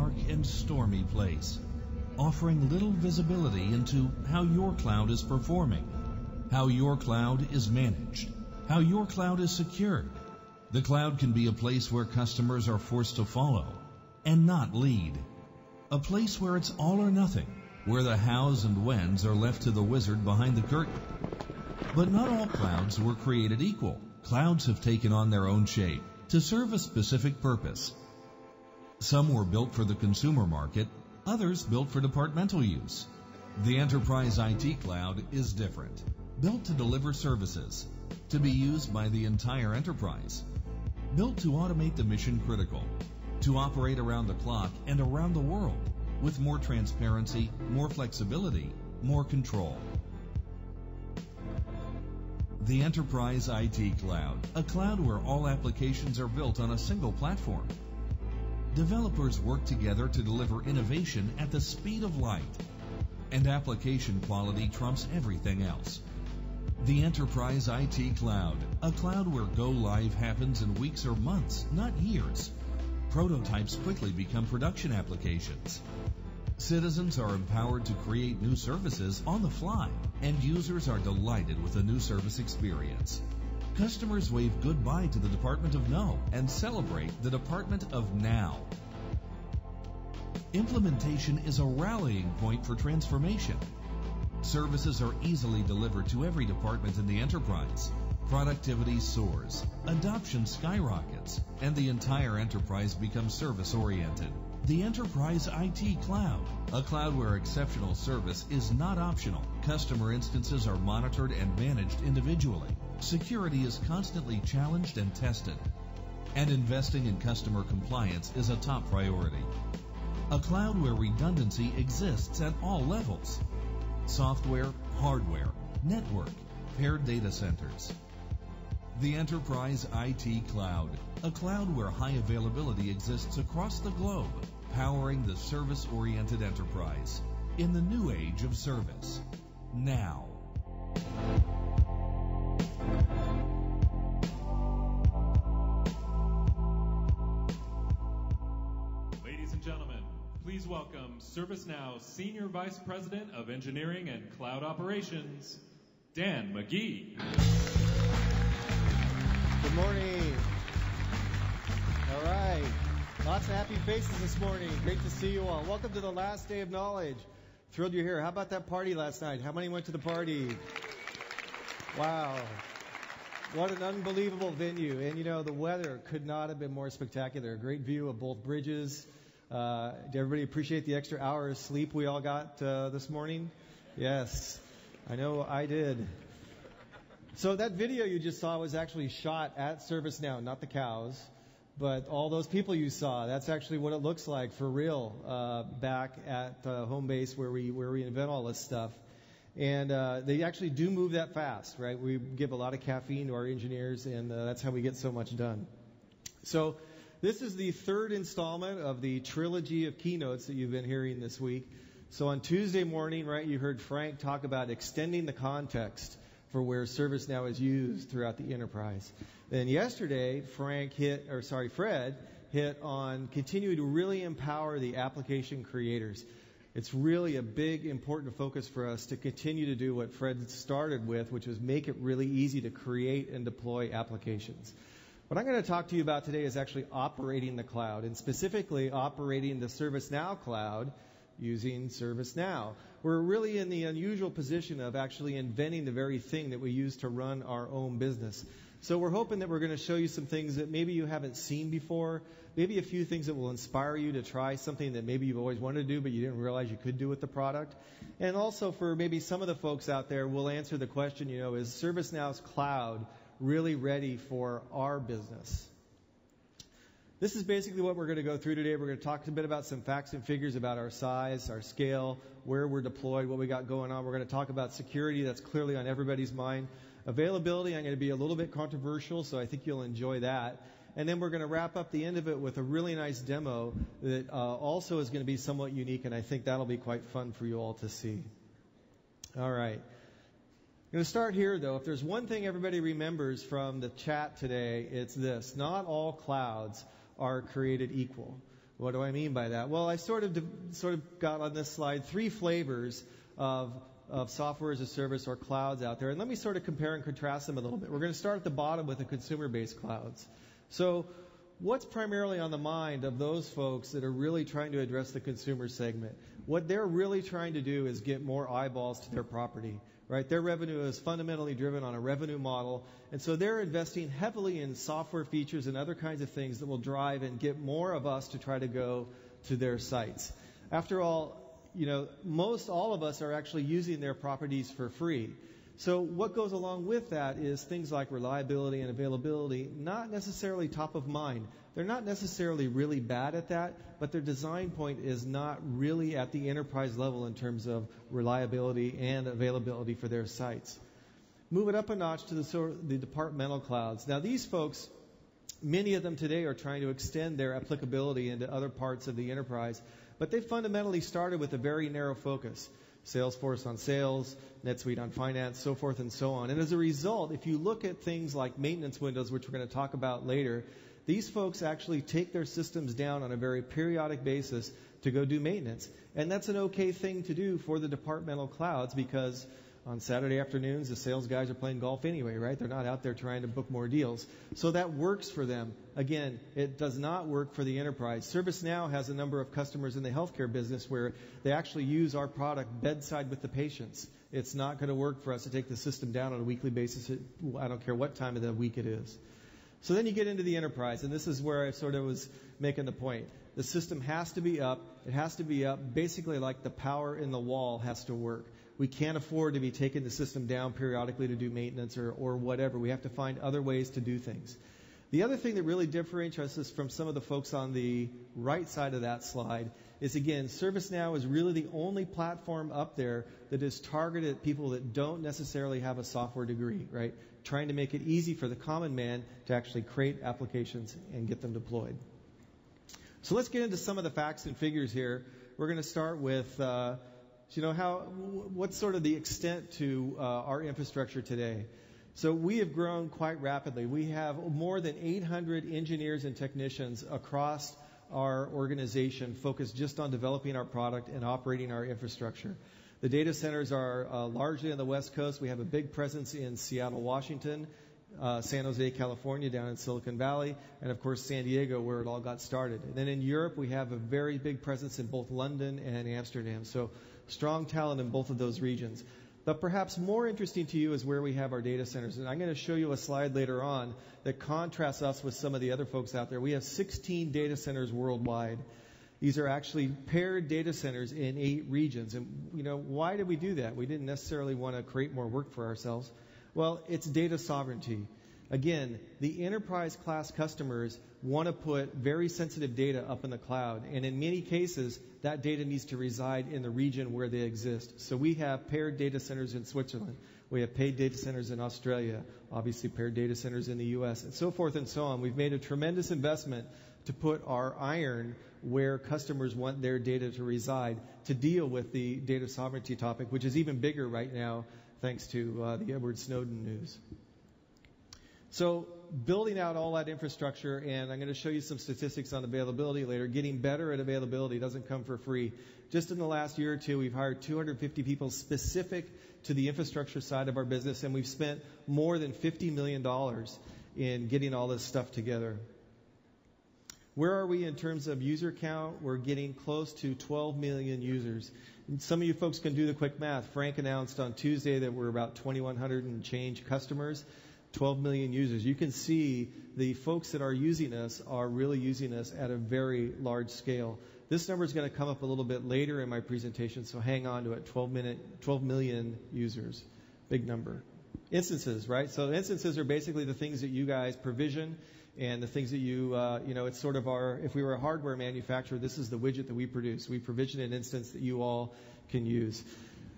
dark and stormy place, offering little visibility into how your cloud is performing, how your cloud is managed, how your cloud is secured. The cloud can be a place where customers are forced to follow and not lead. A place where it's all or nothing, where the hows and whens are left to the wizard behind the curtain. But not all clouds were created equal. Clouds have taken on their own shape to serve a specific purpose. Some were built for the consumer market, others built for departmental use. The enterprise IT cloud is different, built to deliver services, to be used by the entire enterprise, built to automate the mission critical, to operate around the clock and around the world with more transparency, more flexibility, more control. The Enterprise IT Cloud, a cloud where all applications are built on a single platform. Developers work together to deliver innovation at the speed of light, and application quality trumps everything else. The Enterprise IT Cloud, a cloud where go live happens in weeks or months, not years. Prototypes quickly become production applications. Citizens are empowered to create new services on the fly, and users are delighted with a new service experience. Customers wave goodbye to the Department of No and celebrate the Department of Now. Implementation is a rallying point for transformation. Services are easily delivered to every department in the enterprise. Productivity soars, adoption skyrockets, and the entire enterprise becomes service oriented. The Enterprise IT Cloud, a cloud where exceptional service is not optional. Customer instances are monitored and managed individually. Security is constantly challenged and tested. And investing in customer compliance is a top priority. A cloud where redundancy exists at all levels. Software, hardware, network, paired data centers. The Enterprise IT Cloud, a cloud where high availability exists across the globe, powering the service oriented enterprise in the new age of service. Now. ServiceNow Senior Vice President of Engineering and Cloud Operations, Dan McGee. Good morning. All right. Lots of happy faces this morning. Great to see you all. Welcome to the last day of knowledge. Thrilled you're here. How about that party last night? How many went to the party? Wow. What an unbelievable venue. And you know, the weather could not have been more spectacular. A great view of both bridges. Uh, everybody appreciate the extra hour of sleep we all got uh, this morning? Yes. I know I did. So that video you just saw was actually shot at ServiceNow, not the cows. But all those people you saw, that's actually what it looks like for real uh, back at uh, home base where we where we invent all this stuff. And uh, they actually do move that fast, right? We give a lot of caffeine to our engineers, and uh, that's how we get so much done. So this is the third installment of the trilogy of keynotes that you've been hearing this week. So on Tuesday morning, right, you heard Frank talk about extending the context for where ServiceNow is used throughout the enterprise. Then yesterday, Frank hit, or sorry, Fred hit on continuing to really empower the application creators. It's really a big, important focus for us to continue to do what Fred started with, which was make it really easy to create and deploy applications. What I'm going to talk to you about today is actually operating the cloud, and specifically operating the ServiceNow cloud using ServiceNow. We're really in the unusual position of actually inventing the very thing that we use to run our own business. So we're hoping that we're going to show you some things that maybe you haven't seen before, maybe a few things that will inspire you to try something that maybe you've always wanted to do but you didn't realize you could do with the product. And also for maybe some of the folks out there, we'll answer the question, you know, is ServiceNow's cloud really ready for our business? This is basically what we're going to go through today. We're going to talk a bit about some facts and figures about our size, our scale, where we're deployed, what we got going on. We're going to talk about security. That's clearly on everybody's mind. Availability, I'm going to be a little bit controversial, so I think you'll enjoy that. And then we're going to wrap up the end of it with a really nice demo that uh, also is going to be somewhat unique, and I think that'll be quite fun for you all to see. All right. I'm going to start here, though. If there's one thing everybody remembers from the chat today, it's this. Not all clouds are created equal. What do I mean by that? Well, I sort of sort of got on this slide three flavors of of software as a service or clouds out there, and let me sort of compare and contrast them a little bit. We're going to start at the bottom with the consumer-based clouds. So, what's primarily on the mind of those folks that are really trying to address the consumer segment? What they're really trying to do is get more eyeballs to their property right? Their revenue is fundamentally driven on a revenue model. And so they're investing heavily in software features and other kinds of things that will drive and get more of us to try to go to their sites. After all, you know, most all of us are actually using their properties for free. So what goes along with that is things like reliability and availability, not necessarily top of mind. They're not necessarily really bad at that, but their design point is not really at the enterprise level in terms of reliability and availability for their sites. Move it up a notch to the, the departmental clouds. Now, these folks, many of them today are trying to extend their applicability into other parts of the enterprise, but they fundamentally started with a very narrow focus. Salesforce on sales, NetSuite on finance, so forth and so on. And as a result, if you look at things like maintenance windows, which we're going to talk about later, these folks actually take their systems down on a very periodic basis to go do maintenance. And that's an okay thing to do for the departmental clouds because on Saturday afternoons, the sales guys are playing golf anyway, right? They're not out there trying to book more deals. So that works for them. Again, it does not work for the enterprise. ServiceNow has a number of customers in the healthcare business where they actually use our product bedside with the patients. It's not going to work for us to take the system down on a weekly basis. I don't care what time of the week it is. So then you get into the enterprise, and this is where I sort of was making the point. The system has to be up. It has to be up basically like the power in the wall has to work. We can't afford to be taking the system down periodically to do maintenance or, or whatever. We have to find other ways to do things. The other thing that really differentiates us from some of the folks on the right side of that slide is again, ServiceNow is really the only platform up there that is targeted at people that don't necessarily have a software degree, right? trying to make it easy for the common man to actually create applications and get them deployed. So let's get into some of the facts and figures here. We're going to start with, uh, you know, how what's sort of the extent to uh, our infrastructure today. So we have grown quite rapidly. We have more than 800 engineers and technicians across our organization focused just on developing our product and operating our infrastructure. The data centers are uh, largely on the West Coast. We have a big presence in Seattle, Washington, uh, San Jose, California, down in Silicon Valley, and of course San Diego, where it all got started. And then in Europe, we have a very big presence in both London and Amsterdam. So strong talent in both of those regions. But perhaps more interesting to you is where we have our data centers. And I'm going to show you a slide later on that contrasts us with some of the other folks out there. We have 16 data centers worldwide. These are actually paired data centers in eight regions. And, you know, why did we do that? We didn't necessarily want to create more work for ourselves. Well, it's data sovereignty. Again, the enterprise class customers want to put very sensitive data up in the cloud. And in many cases, that data needs to reside in the region where they exist. So we have paired data centers in Switzerland. We have paid data centers in Australia, obviously paired data centers in the U.S., and so forth and so on. We've made a tremendous investment to put our iron where customers want their data to reside to deal with the data sovereignty topic, which is even bigger right now thanks to uh, the Edward Snowden news. So, building out all that infrastructure, and I'm going to show you some statistics on availability later. Getting better at availability doesn't come for free. Just in the last year or two, we've hired 250 people specific to the infrastructure side of our business, and we've spent more than $50 million in getting all this stuff together. Where are we in terms of user count? We're getting close to 12 million users. And some of you folks can do the quick math. Frank announced on Tuesday that we're about 2,100 and change customers, 12 million users. You can see the folks that are using us are really using us at a very large scale. This number is going to come up a little bit later in my presentation, so hang on to it. 12, minute, 12 million users. Big number. Instances, right? So instances are basically the things that you guys provision and the things that you, uh, you know, it's sort of our, if we were a hardware manufacturer, this is the widget that we produce. We provision an instance that you all can use.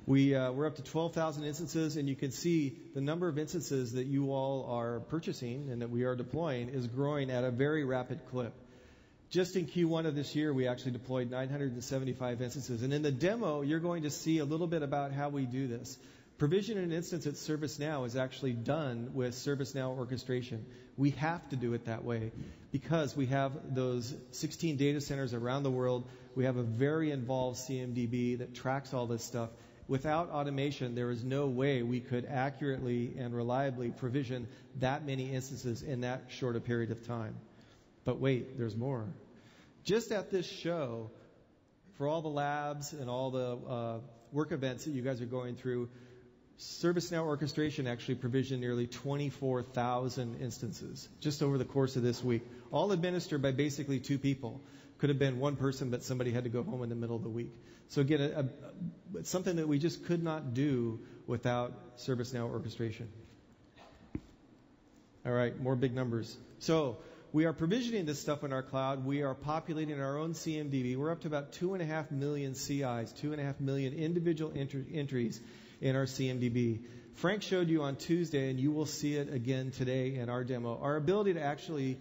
We, uh, we're up to 12,000 instances, and you can see the number of instances that you all are purchasing and that we are deploying is growing at a very rapid clip. Just in Q1 of this year, we actually deployed 975 instances. And in the demo, you're going to see a little bit about how we do this Provision an instance at ServiceNow is actually done with ServiceNow orchestration. We have to do it that way because we have those 16 data centers around the world. We have a very involved CMDB that tracks all this stuff. Without automation, there is no way we could accurately and reliably provision that many instances in that short a period of time. But wait, there's more. Just at this show, for all the labs and all the uh, work events that you guys are going through, ServiceNow orchestration actually provisioned nearly 24,000 instances just over the course of this week, all administered by basically two people. Could have been one person, but somebody had to go home in the middle of the week. So again, a, a, something that we just could not do without ServiceNow orchestration. All right, more big numbers. So we are provisioning this stuff in our cloud. We are populating our own CMDB. We're up to about two and a half million CIs, two and a half million individual entries in our CMDB. Frank showed you on Tuesday, and you will see it again today in our demo, our ability to actually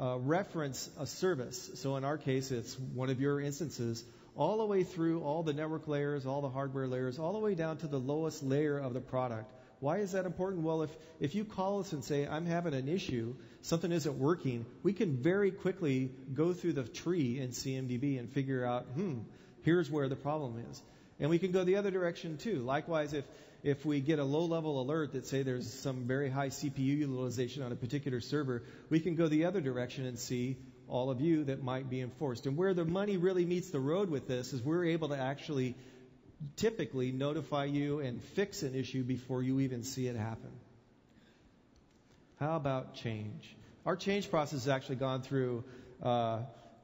uh, reference a service. So in our case, it's one of your instances, all the way through all the network layers, all the hardware layers, all the way down to the lowest layer of the product. Why is that important? Well, if, if you call us and say, I'm having an issue, something isn't working, we can very quickly go through the tree in CMDB and figure out, hmm, here's where the problem is. And we can go the other direction too. Likewise, if, if we get a low level alert that say there's some very high CPU utilization on a particular server, we can go the other direction and see all of you that might be enforced. And where the money really meets the road with this is we're able to actually typically notify you and fix an issue before you even see it happen. How about change? Our change process has actually gone through uh,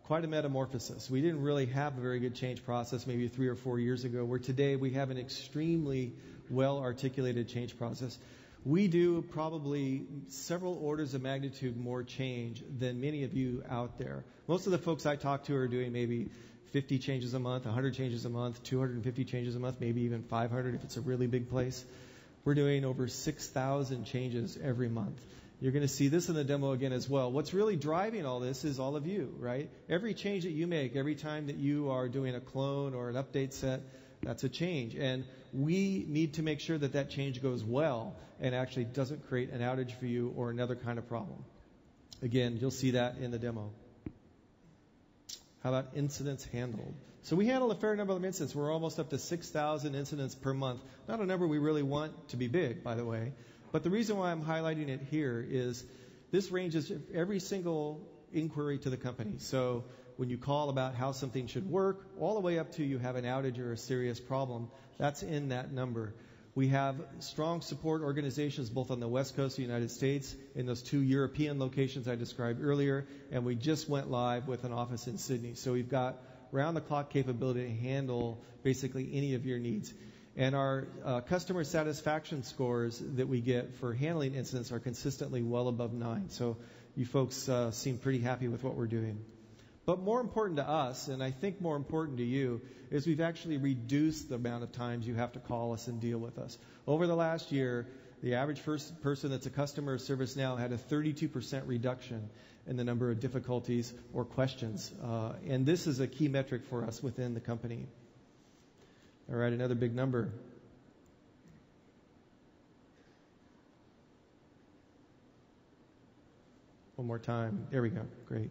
quite a metamorphosis. We didn't really have a very good change process maybe three or four years ago, where today we have an extremely well articulated change process. We do probably several orders of magnitude more change than many of you out there. Most of the folks I talk to are doing maybe 50 changes a month, 100 changes a month, 250 changes a month, maybe even 500 if it's a really big place. We're doing over 6,000 changes every month. You're going to see this in the demo again as well. What's really driving all this is all of you, right? Every change that you make, every time that you are doing a clone or an update set, that's a change. And we need to make sure that that change goes well and actually doesn't create an outage for you or another kind of problem. Again, you'll see that in the demo. How about incidents handled? So we handle a fair number of incidents. We're almost up to 6,000 incidents per month. Not a number we really want to be big, by the way. But the reason why I'm highlighting it here is this ranges every single inquiry to the company. So when you call about how something should work, all the way up to you have an outage or a serious problem, that's in that number. We have strong support organizations both on the west coast of the United States, in those two European locations I described earlier, and we just went live with an office in Sydney. So we've got round the clock capability to handle basically any of your needs. And our uh, customer satisfaction scores that we get for handling incidents are consistently well above nine. So you folks uh, seem pretty happy with what we're doing. But more important to us, and I think more important to you, is we've actually reduced the amount of times you have to call us and deal with us. Over the last year, the average first person that's a customer of ServiceNow had a 32% reduction in the number of difficulties or questions. Uh, and this is a key metric for us within the company. All right, another big number. One more time. There we go. Great.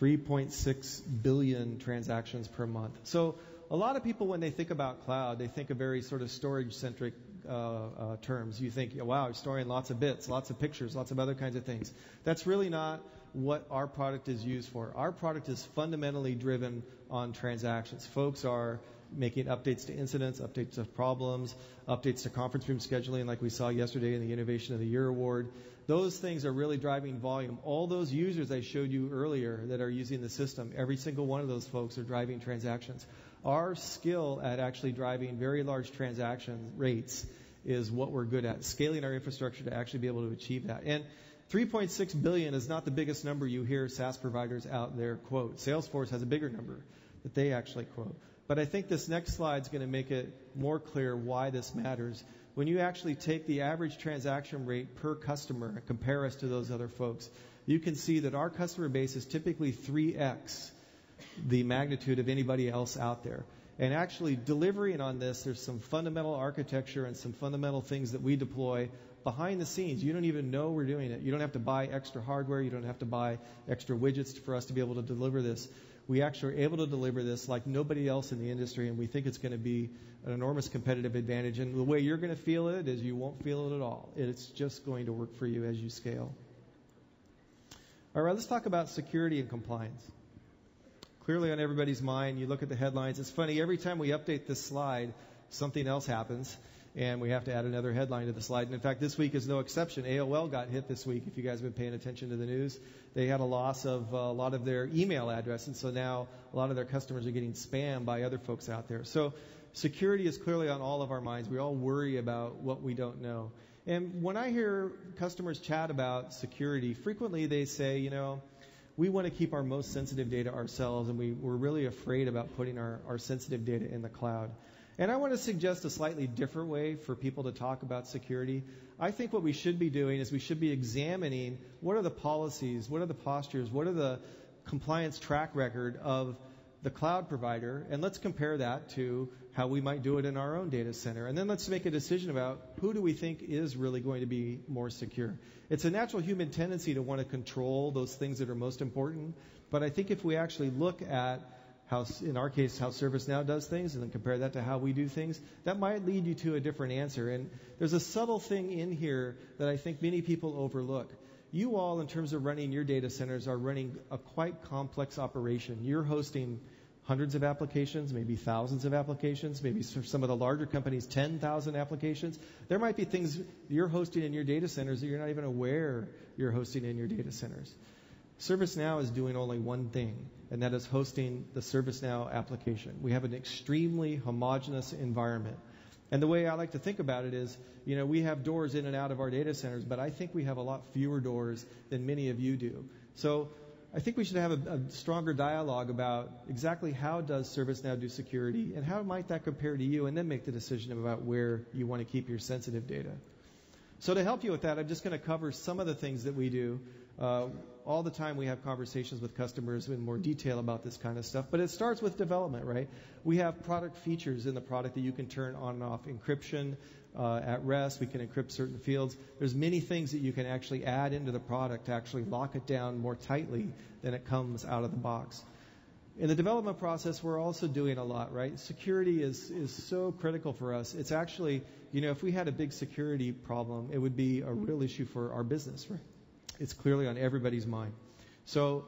3.6 billion transactions per month. So, a lot of people, when they think about cloud, they think of very sort of storage centric uh, uh, terms. You think, wow, storing lots of bits, lots of pictures, lots of other kinds of things. That's really not what our product is used for. Our product is fundamentally driven on transactions. Folks are making updates to incidents, updates to problems, updates to conference room scheduling, like we saw yesterday in the Innovation of the Year Award. Those things are really driving volume. All those users I showed you earlier that are using the system, every single one of those folks are driving transactions. Our skill at actually driving very large transaction rates is what we're good at, scaling our infrastructure to actually be able to achieve that. And 3.6 billion is not the biggest number you hear SaaS providers out there quote. Salesforce has a bigger number that they actually quote. But I think this next slide is going to make it more clear why this matters. When you actually take the average transaction rate per customer and compare us to those other folks, you can see that our customer base is typically 3x the magnitude of anybody else out there. And actually, delivering on this, there's some fundamental architecture and some fundamental things that we deploy behind the scenes. You don't even know we're doing it. You don't have to buy extra hardware. You don't have to buy extra widgets for us to be able to deliver this. We actually are able to deliver this like nobody else in the industry, and we think it's going to be an enormous competitive advantage. And the way you're going to feel it is you won't feel it at all. It's just going to work for you as you scale. All right, let's talk about security and compliance. Clearly on everybody's mind, you look at the headlines. It's funny, every time we update this slide, something else happens and we have to add another headline to the slide. And in fact, this week is no exception. AOL got hit this week. If you guys have been paying attention to the news, they had a loss of uh, a lot of their email address, and so now a lot of their customers are getting spammed by other folks out there. So security is clearly on all of our minds. We all worry about what we don't know. And when I hear customers chat about security, frequently they say, you know, we want to keep our most sensitive data ourselves, and we, we're really afraid about putting our, our sensitive data in the cloud. And I want to suggest a slightly different way for people to talk about security. I think what we should be doing is we should be examining what are the policies, what are the postures, what are the compliance track record of the cloud provider, and let's compare that to how we might do it in our own data center. And then let's make a decision about who do we think is really going to be more secure. It's a natural human tendency to want to control those things that are most important, but I think if we actually look at how, in our case, how ServiceNow does things, and then compare that to how we do things, that might lead you to a different answer. And there's a subtle thing in here that I think many people overlook. You all, in terms of running your data centers, are running a quite complex operation. You're hosting hundreds of applications, maybe thousands of applications, maybe for some of the larger companies, 10,000 applications. There might be things you're hosting in your data centers that you're not even aware you're hosting in your data centers. ServiceNow is doing only one thing, and that is hosting the ServiceNow application. We have an extremely homogeneous environment. And the way I like to think about it is, you know, we have doors in and out of our data centers, but I think we have a lot fewer doors than many of you do. So I think we should have a, a stronger dialogue about exactly how does ServiceNow do security and how might that compare to you, and then make the decision about where you want to keep your sensitive data. So to help you with that, I'm just going to cover some of the things that we do. Uh, all the time we have conversations with customers in more detail about this kind of stuff, but it starts with development, right? We have product features in the product that you can turn on and off. Encryption uh, at rest, we can encrypt certain fields. There's many things that you can actually add into the product to actually lock it down more tightly than it comes out of the box. In the development process, we're also doing a lot, right? Security is, is so critical for us. It's actually, you know, if we had a big security problem, it would be a real issue for our business, right? It's clearly on everybody's mind. So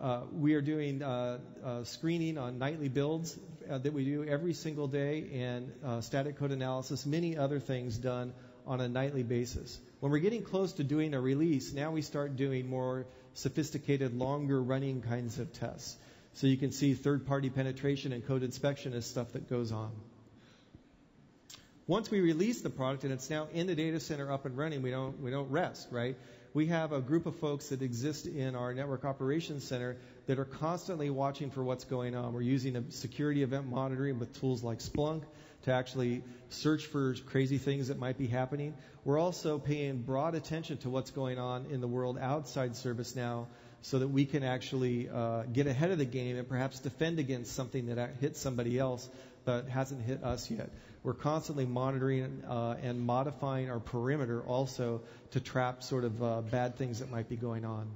uh, we are doing uh, uh, screening on nightly builds uh, that we do every single day, and uh, static code analysis, many other things done on a nightly basis. When we're getting close to doing a release, now we start doing more sophisticated, longer running kinds of tests. So you can see third-party penetration and code inspection is stuff that goes on. Once we release the product and it's now in the data center up and running, we don't we don't rest, right? We have a group of folks that exist in our network operations center that are constantly watching for what's going on. We're using a security event monitoring with tools like Splunk to actually search for crazy things that might be happening. We're also paying broad attention to what's going on in the world outside ServiceNow so that we can actually uh, get ahead of the game and perhaps defend against something that hits somebody else but hasn't hit us yet. We're constantly monitoring uh, and modifying our perimeter also to trap sort of uh, bad things that might be going on.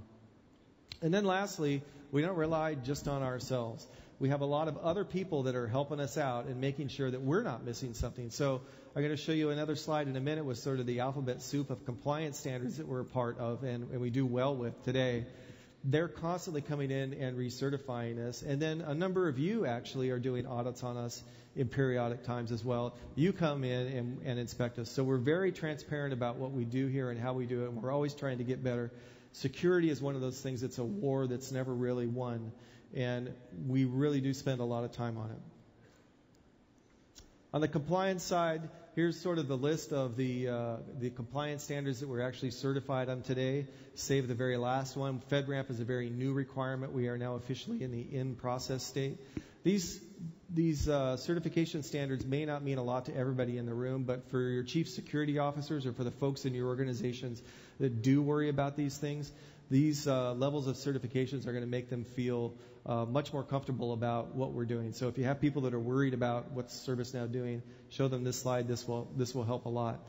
And then lastly, we don't rely just on ourselves. We have a lot of other people that are helping us out and making sure that we're not missing something. So I'm going to show you another slide in a minute with sort of the alphabet soup of compliance standards that we're a part of and, and we do well with today they're constantly coming in and recertifying us. And then a number of you actually are doing audits on us in periodic times as well. You come in and, and inspect us. So we're very transparent about what we do here and how we do it. And we're always trying to get better. Security is one of those things that's a war that's never really won. And we really do spend a lot of time on it. On the compliance side, here's sort of the list of the uh, the compliance standards that we're actually certified on today. Save the very last one. FedRAMP is a very new requirement. We are now officially in the in process state. These these uh, certification standards may not mean a lot to everybody in the room, but for your chief security officers or for the folks in your organizations that do worry about these things, these uh, levels of certifications are going to make them feel uh, much more comfortable about what we're doing. So if you have people that are worried about what's ServiceNow doing, show them this slide. This will this will help a lot.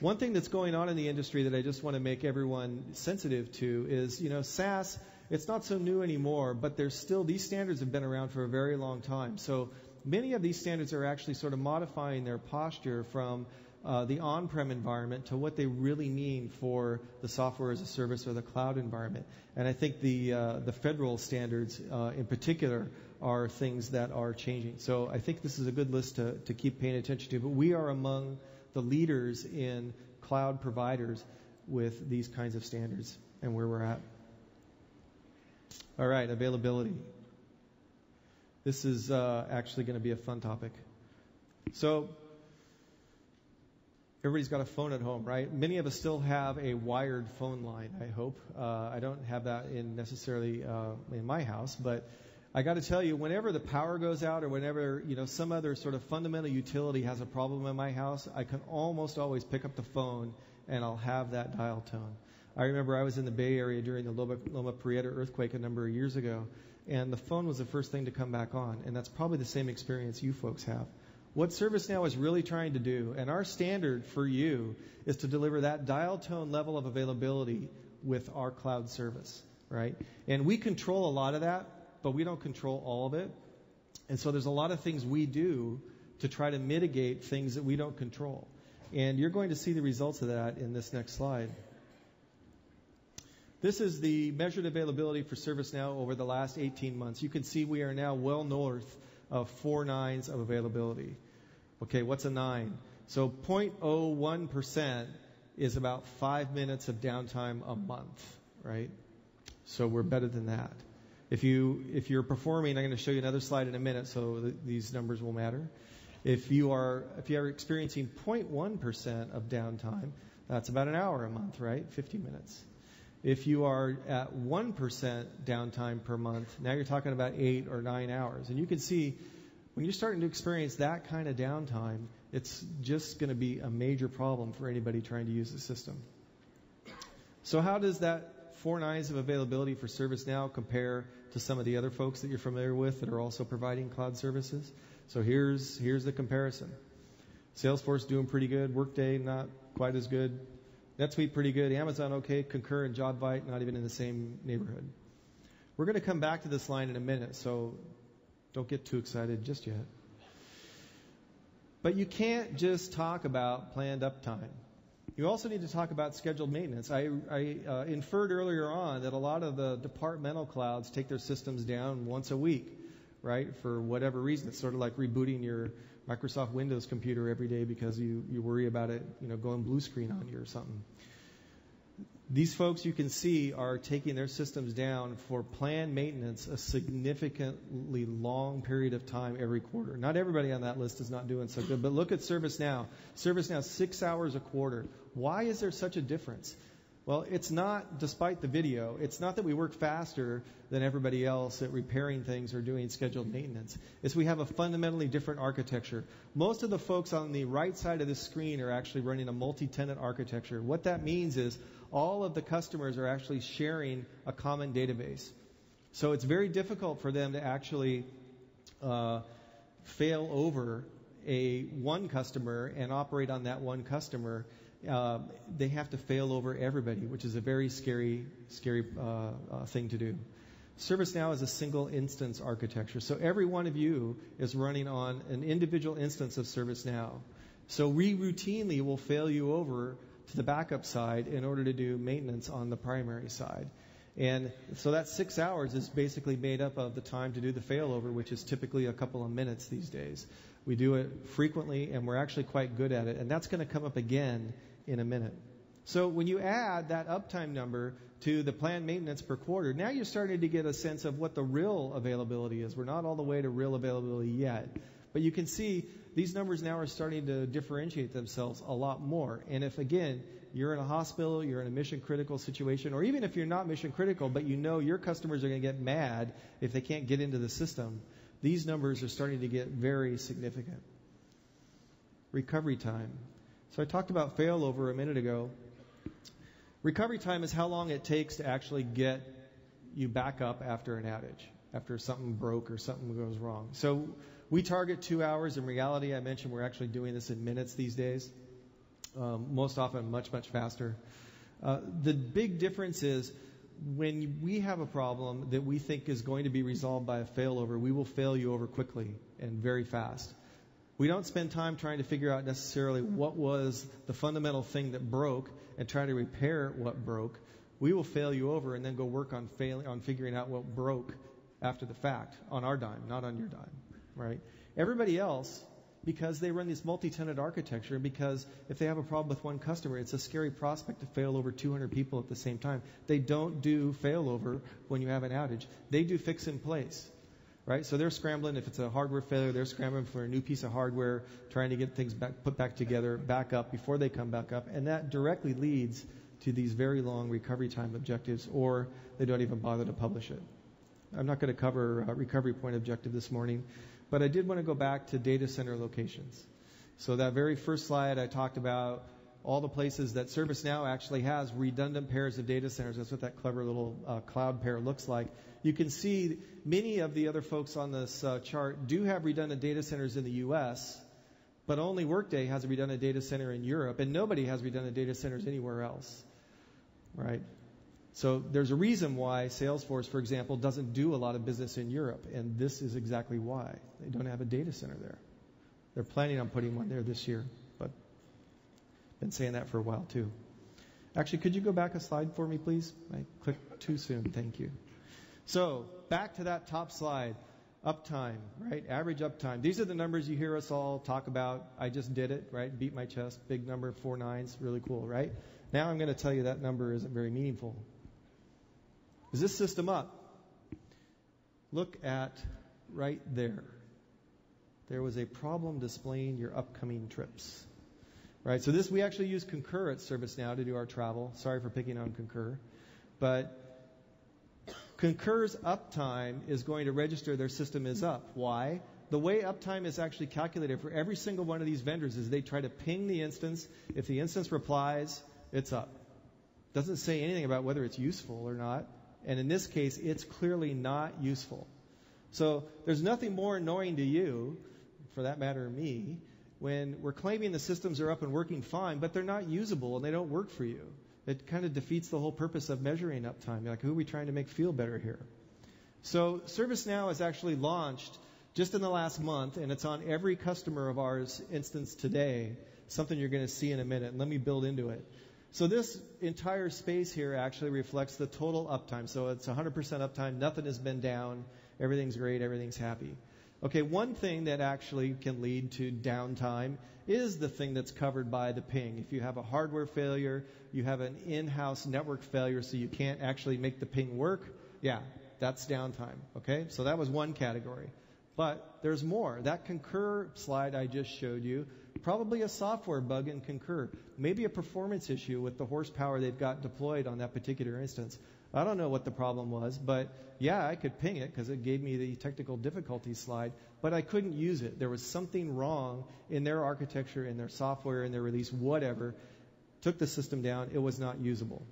One thing that's going on in the industry that I just want to make everyone sensitive to is, you know, SaaS, it's not so new anymore, but there's still, these standards have been around for a very long time. So many of these standards are actually sort of modifying their posture from uh, the on-prem environment to what they really mean for the software as a service or the cloud environment. And I think the uh, the federal standards, uh, in particular, are things that are changing. So I think this is a good list to to keep paying attention to. But we are among the leaders in cloud providers with these kinds of standards and where we're at. All right, availability. This is uh, actually going to be a fun topic. So, everybody's got a phone at home, right? Many of us still have a wired phone line, I hope. Uh, I don't have that in necessarily uh, in my house, but I got to tell you, whenever the power goes out or whenever, you know, some other sort of fundamental utility has a problem in my house, I can almost always pick up the phone and I'll have that dial tone. I remember I was in the Bay Area during the Loma, Loma Prieta earthquake a number of years ago, and the phone was the first thing to come back on, and that's probably the same experience you folks have. What ServiceNow is really trying to do, and our standard for you, is to deliver that dial tone level of availability with our cloud service, right? And we control a lot of that but we don't control all of it. And so there's a lot of things we do to try to mitigate things that we don't control. And you're going to see the results of that in this next slide. This is the measured availability for ServiceNow over the last 18 months. You can see we are now well north of four nines of availability. Okay, what's a nine? So 0.01% is about five minutes of downtime a month, right? So we're better than that. If you if you're performing, I'm going to show you another slide in a minute, so th- these numbers will matter. If you are if you are experiencing 0.1% of downtime, that's about an hour a month, right? 50 minutes. If you are at 1% downtime per month, now you're talking about 8 or 9 hours. And you can see when you're starting to experience that kind of downtime, it's just going to be a major problem for anybody trying to use the system. So how does that four nines of availability for ServiceNow compare to some of the other folks that you're familiar with that are also providing cloud services. So here's here's the comparison. Salesforce doing pretty good, Workday not quite as good, NetSuite pretty good, Amazon okay, Concur and JobVite not even in the same neighborhood. We're going to come back to this line in a minute, so don't get too excited just yet. But you can't just talk about planned uptime. You also need to talk about scheduled maintenance. I, I uh, inferred earlier on that a lot of the departmental clouds take their systems down once a week, right? For whatever reason, it's sort of like rebooting your Microsoft Windows computer every day because you, you worry about it, you know, going blue screen on you or something. These folks you can see are taking their systems down for planned maintenance a significantly long period of time every quarter. Not everybody on that list is not doing so good, but look at ServiceNow. ServiceNow, six hours a quarter. Why is there such a difference? Well, it's not, despite the video, it's not that we work faster than everybody else at repairing things or doing scheduled maintenance. It's we have a fundamentally different architecture. Most of the folks on the right side of the screen are actually running a multi-tenant architecture. What that means is all of the customers are actually sharing a common database. So it's very difficult for them to actually uh, fail over a one customer and operate on that one customer. Uh, they have to fail over everybody, which is a very scary, scary uh, uh thing to do. ServiceNow is a single instance architecture. So every one of you is running on an individual instance of ServiceNow. So we routinely will fail you over to the backup side in order to do maintenance on the primary side. And so that six hours is basically made up of the time to do the failover, which is typically a couple of minutes these days. We do it frequently, and we're actually quite good at it. And that's going to come up again in a minute. So when you add that uptime number to the planned maintenance per quarter, now you're starting to get a sense of what the real availability is. We're not all the way to real availability yet. But you can see these numbers now are starting to differentiate themselves a lot more. And if, again, you're in a hospital, you're in a mission critical situation, or even if you're not mission critical, but you know your customers are going to get mad if they can't get into the system, these numbers are starting to get very significant. Recovery time. So I talked about failover a minute ago. Recovery time is how long it takes to actually get you back up after an outage, after something broke or something goes wrong. So we target two hours. In reality, I mentioned we're actually doing this in minutes these days. Um, most often, much, much faster. Uh, the big difference is when we have a problem that we think is going to be resolved by a failover, we will fail you over quickly and very fast. We don't spend time trying to figure out necessarily what was the fundamental thing that broke and try to repair what broke. We will fail you over and then go work on failing on figuring out what broke after the fact on our dime, not on your dime, right? Everybody else because they run this multi-tenant architecture and because if they have a problem with one customer, it's a scary prospect to fail over 200 people at the same time. They don't do failover when you have an outage. They do fix in place. Right? So they're scrambling if it's a hardware failure, they're scrambling for a new piece of hardware, trying to get things back, put back together, back up before they come back up, and that directly leads to these very long recovery time objectives or they don't even bother to publish it. I'm not going to cover uh, recovery point objective this morning. But I did want to go back to data center locations. So that very first slide I talked about all the places that ServiceNow actually has redundant pairs of data centers. That's what that clever little uh, cloud pair looks like. You can see many of the other folks on this uh, chart do have redundant data centers in the U.S., but only Workday has a redundant data center in Europe, and nobody has redundant data centers anywhere else. Right? So there's a reason why Salesforce, for example, doesn't do a lot of business in Europe, and this is exactly why. They don't have a data center there. They're planning on putting one there this year, been saying that for a while too. Actually, could you go back a slide for me, please? I clicked too soon. Thank you. So back to that top slide. Uptime, right? Average uptime. These are the numbers you hear us all talk about. I just did it, right? Beat my chest. Big number, four nines. Really cool, right? Now I'm going to tell you that number isn't very meaningful. Is this system up? Look at right there. There was a problem displaying your upcoming trips. Right? So this we actually use Concur at ServiceNow to do our travel. Sorry for picking on Concur. But Concur's uptime is going to register their system is up. Why? The way uptime is actually calculated for every single one of these vendors is they try to ping the instance. If the instance replies, it's up. Doesn't say anything about whether it's useful or not. And in this case, it's clearly not useful. So there's nothing more annoying to you, for that matter, me, when we're claiming the systems are up and working fine, but they're not usable and they don't work for you. It kind of defeats the whole purpose of measuring uptime. Like, who are we trying to make feel better here? So ServiceNow has actually launched just in the last month, and it's on every customer of ours instance today, something you're going to see in a minute. And let me build into it. So this entire space here actually reflects the total uptime. So it's 100% uptime. Nothing has been down. Everything's great. Everything's happy. Okay, one thing that actually can lead to downtime is the thing that's covered by the ping. If you have a hardware failure, you have an in-house network failure so you can't actually make the ping work, yeah, that's downtime. Okay? So that was one category. But there's more. That concur slide I just showed you Probably a software bug in Concur. Maybe a performance issue with the horsepower they've got deployed on that particular instance. I don't know what the problem was, but yeah, I could ping it because it gave me the technical difficulty slide, but I couldn't use it. There was something wrong in their architecture, in their software, in their release, whatever. Took the system down. It was not usable.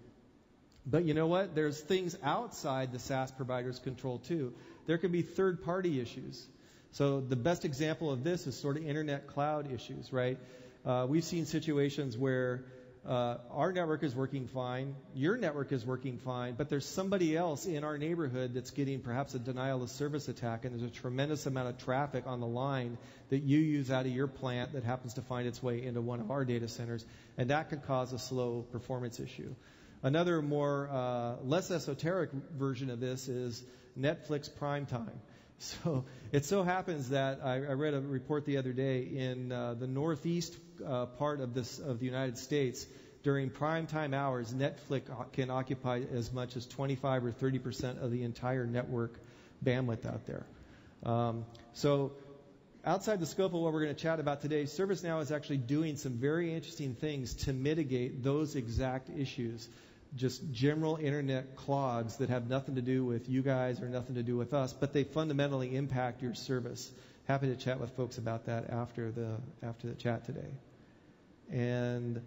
But you know what? There's things outside the SaaS provider's control too. There could be third party issues. So the best example of this is sort of internet cloud issues, right? Uh, we've seen situations where uh, our network is working fine, your network is working fine, but there's somebody else in our neighborhood that's getting perhaps a denial of service attack, and there's a tremendous amount of traffic on the line that you use out of your plant that happens to find its way into one of our data centers, and that could cause a slow performance issue. Another more uh, less esoteric version of this is Netflix Prime Time. So it so happens that I, I read a report the other day in uh, the northeast uh, part of this of the United States. During prime time hours, Netflix can occupy as much as 25 or 30 percent of the entire network bandwidth out there. Um, so outside the scope of what we're going to chat about today, ServiceNow is actually doing some very interesting things to mitigate those exact issues. just general internet clogs that have nothing to do with you guys or nothing to do with us, but they fundamentally impact your service. Happy to chat with folks about that after the after the chat today. And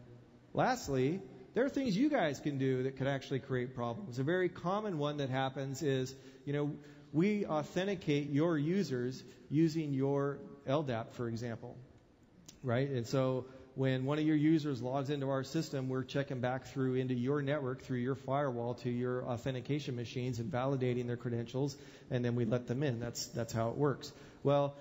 lastly, there are things you guys can do that could actually create problems. A very common one that happens is, you know, we authenticate your users using your LDAP, for example, right? And so when one of your users logs into our system, we're checking back through into your network through your firewall to your authentication machines and validating their credentials, and then we let them in. That's that's how it works. Well,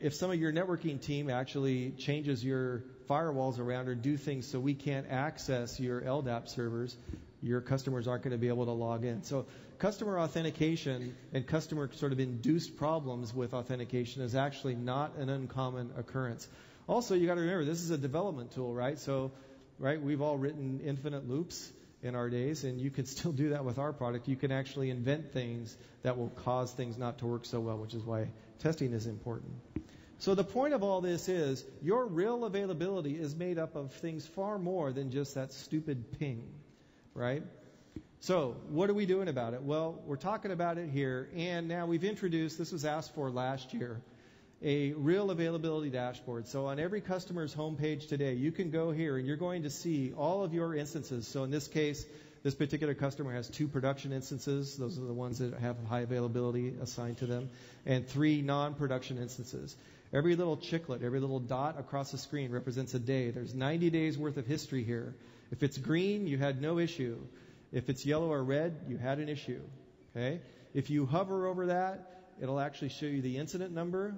if some of your networking team actually changes your firewalls around or do things so we can't access your LDAP servers, your customers aren't going to be able to log in. So customer authentication and customer sort of induced problems with authentication is actually not an uncommon occurrence. Also, you got to remember this is a development tool, right? So, right, we've all written infinite loops in our days, and you can still do that with our product. You can actually invent things that will cause things not to work so well, which is why testing is important. So the point of all this is your real availability is made up of things far more than just that stupid ping, right? So, what are we doing about it? Well, we're talking about it here, and now we've introduced, this was asked for last year, a real availability dashboard. So on every customer's homepage today, you can go here and you're going to see all of your instances. So in this case, this particular customer has two production instances. Those are the ones that have high availability assigned to them, and three non-production instances. Every little chiclet, every little dot across the screen represents a day. There's 90 days worth of history here. If it's green, you had no issue. If it's yellow or red, you had an issue. Okay? If you hover over that, it'll actually show you the incident number,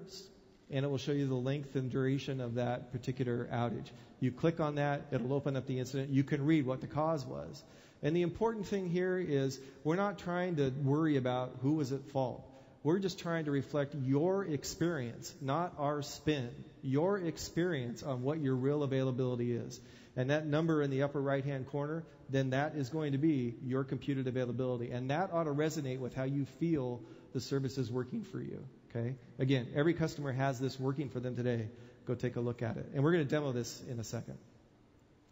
and it will show you the length and duration of that particular outage. You click on that, it'll open up the incident. You can read what the cause was. And the important thing here is we're not trying to worry about who was at fault. We're just trying to reflect your experience, not our spin. Your experience on what your real availability is. And that number in the upper right hand corner, then that is going to be your computed availability. And that ought to resonate with how you feel the service is working for you. Okay? Again, every customer has this working for them today. Go take a look at it. And we're going to demo this in a second.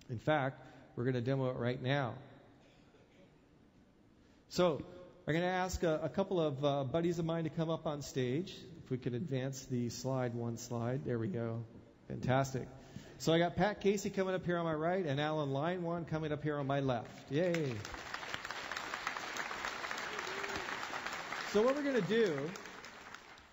In fact, we're going to demo it right now. So, I'm going to ask a, a couple of uh, buddies of mine to come up on stage. If we could advance the slide one slide. There we go. Fantastic. So I got Pat Casey coming up here on my right and Alan Leinwand coming up here on my left. Yay. So what we're going to do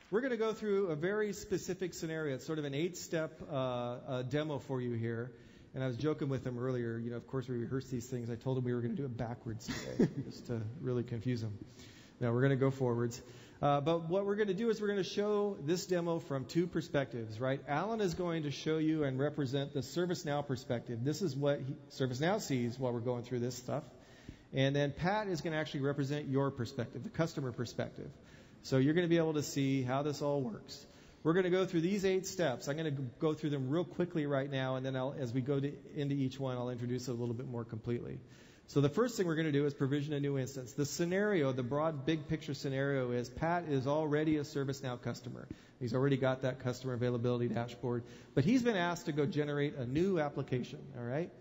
we're going to go through a very specific scenario. It's sort of an eight-step uh, uh, demo for you here. And I was joking with him earlier. You know, of course, we rehearsed these things. I told him we were going to do it backwards today, just to really confuse him. Now we're going to go forwards. Uh, but what we're going to do is we're going to show this demo from two perspectives, right? Alan is going to show you and represent the ServiceNow perspective. This is what he, ServiceNow sees while we're going through this stuff. And then Pat is going to actually represent your perspective, the customer perspective. So you're going to be able to see how this all works. We're going to go through these eight steps. I'm going to go through them real quickly right now, and then I'll, as we go to, into each one, I'll introduce it a little bit more completely. So the first thing we're going to do is provision a new instance. The scenario, the broad big picture scenario is Pat is already a ServiceNow customer. He's already got that customer availability dashboard, but he's been asked to go generate a new application, all right?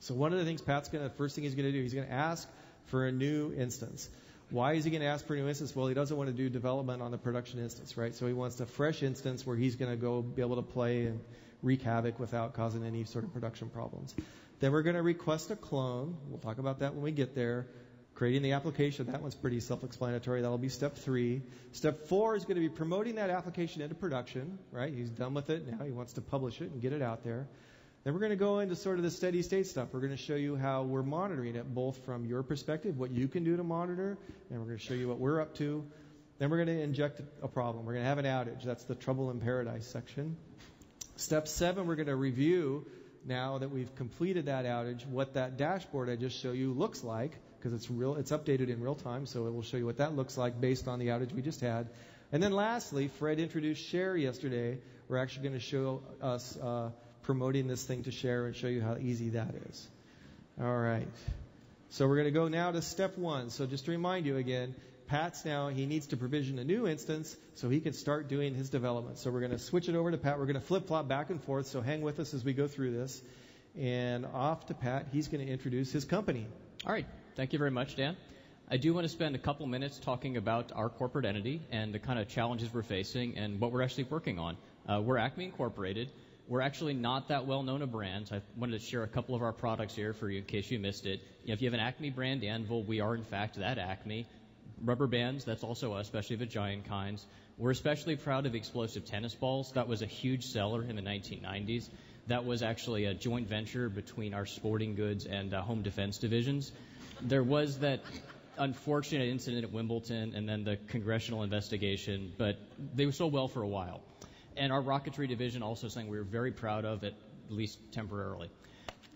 So one of the things Pat's going to, first thing he's going to do, he's going to ask for a new instance. Why is he going to ask for a new instance? Well, he doesn't want to do development on the production instance, right? So he wants a fresh instance where he's going to go be able to play and wreak havoc without causing any sort of production problems. Then we're going to request a clone. We'll talk about that when we get there. Creating the application, that one's pretty self-explanatory. That'll be step three. Step four is going to be promoting that application into production, right? He's done with it now. He wants to publish it and get it out there. Then we're going to go into sort of the steady state stuff. We're going to show you how we're monitoring it, both from your perspective, what you can do to monitor, and we're going to show you what we're up to. Then we're going to inject a problem. We're going to have an outage. That's the trouble in paradise section. Step seven, we're going to review now that we've completed that outage, what that dashboard I just showed you looks like, because it's real, it's updated in real time, so it will show you what that looks like based on the outage we just had. And then lastly, Fred introduced Share yesterday. We're actually going to show us uh, promoting this thing to share and show you how easy that is. All right. So we're going to go now to step one. So just to remind you again, Pat's now, he needs to provision a new instance so he can start doing his development. So we're going to switch it over to Pat. We're going to flip flop back and forth. So hang with us as we go through this. And off to Pat. He's going to introduce his company. All right. Thank you very much, Dan. I do want to spend a couple minutes talking about our corporate entity and the kind of challenges we're facing and what we're actually working on. Uh, we're Acme Incorporated. We're actually not that well known a brand. I wanted to share a couple of our products here for you in case you missed it. You know, if you have an Acme brand anvil, we are in fact that Acme. Rubber bands, that's also us, especially the giant kinds. We're especially proud of explosive tennis balls. That was a huge seller in the 1990s. That was actually a joint venture between our sporting goods and uh, home defense divisions. There was that unfortunate incident at Wimbledon and then the congressional investigation, but they were sold well for a while. And our rocketry division also something we were very proud of, at least temporarily.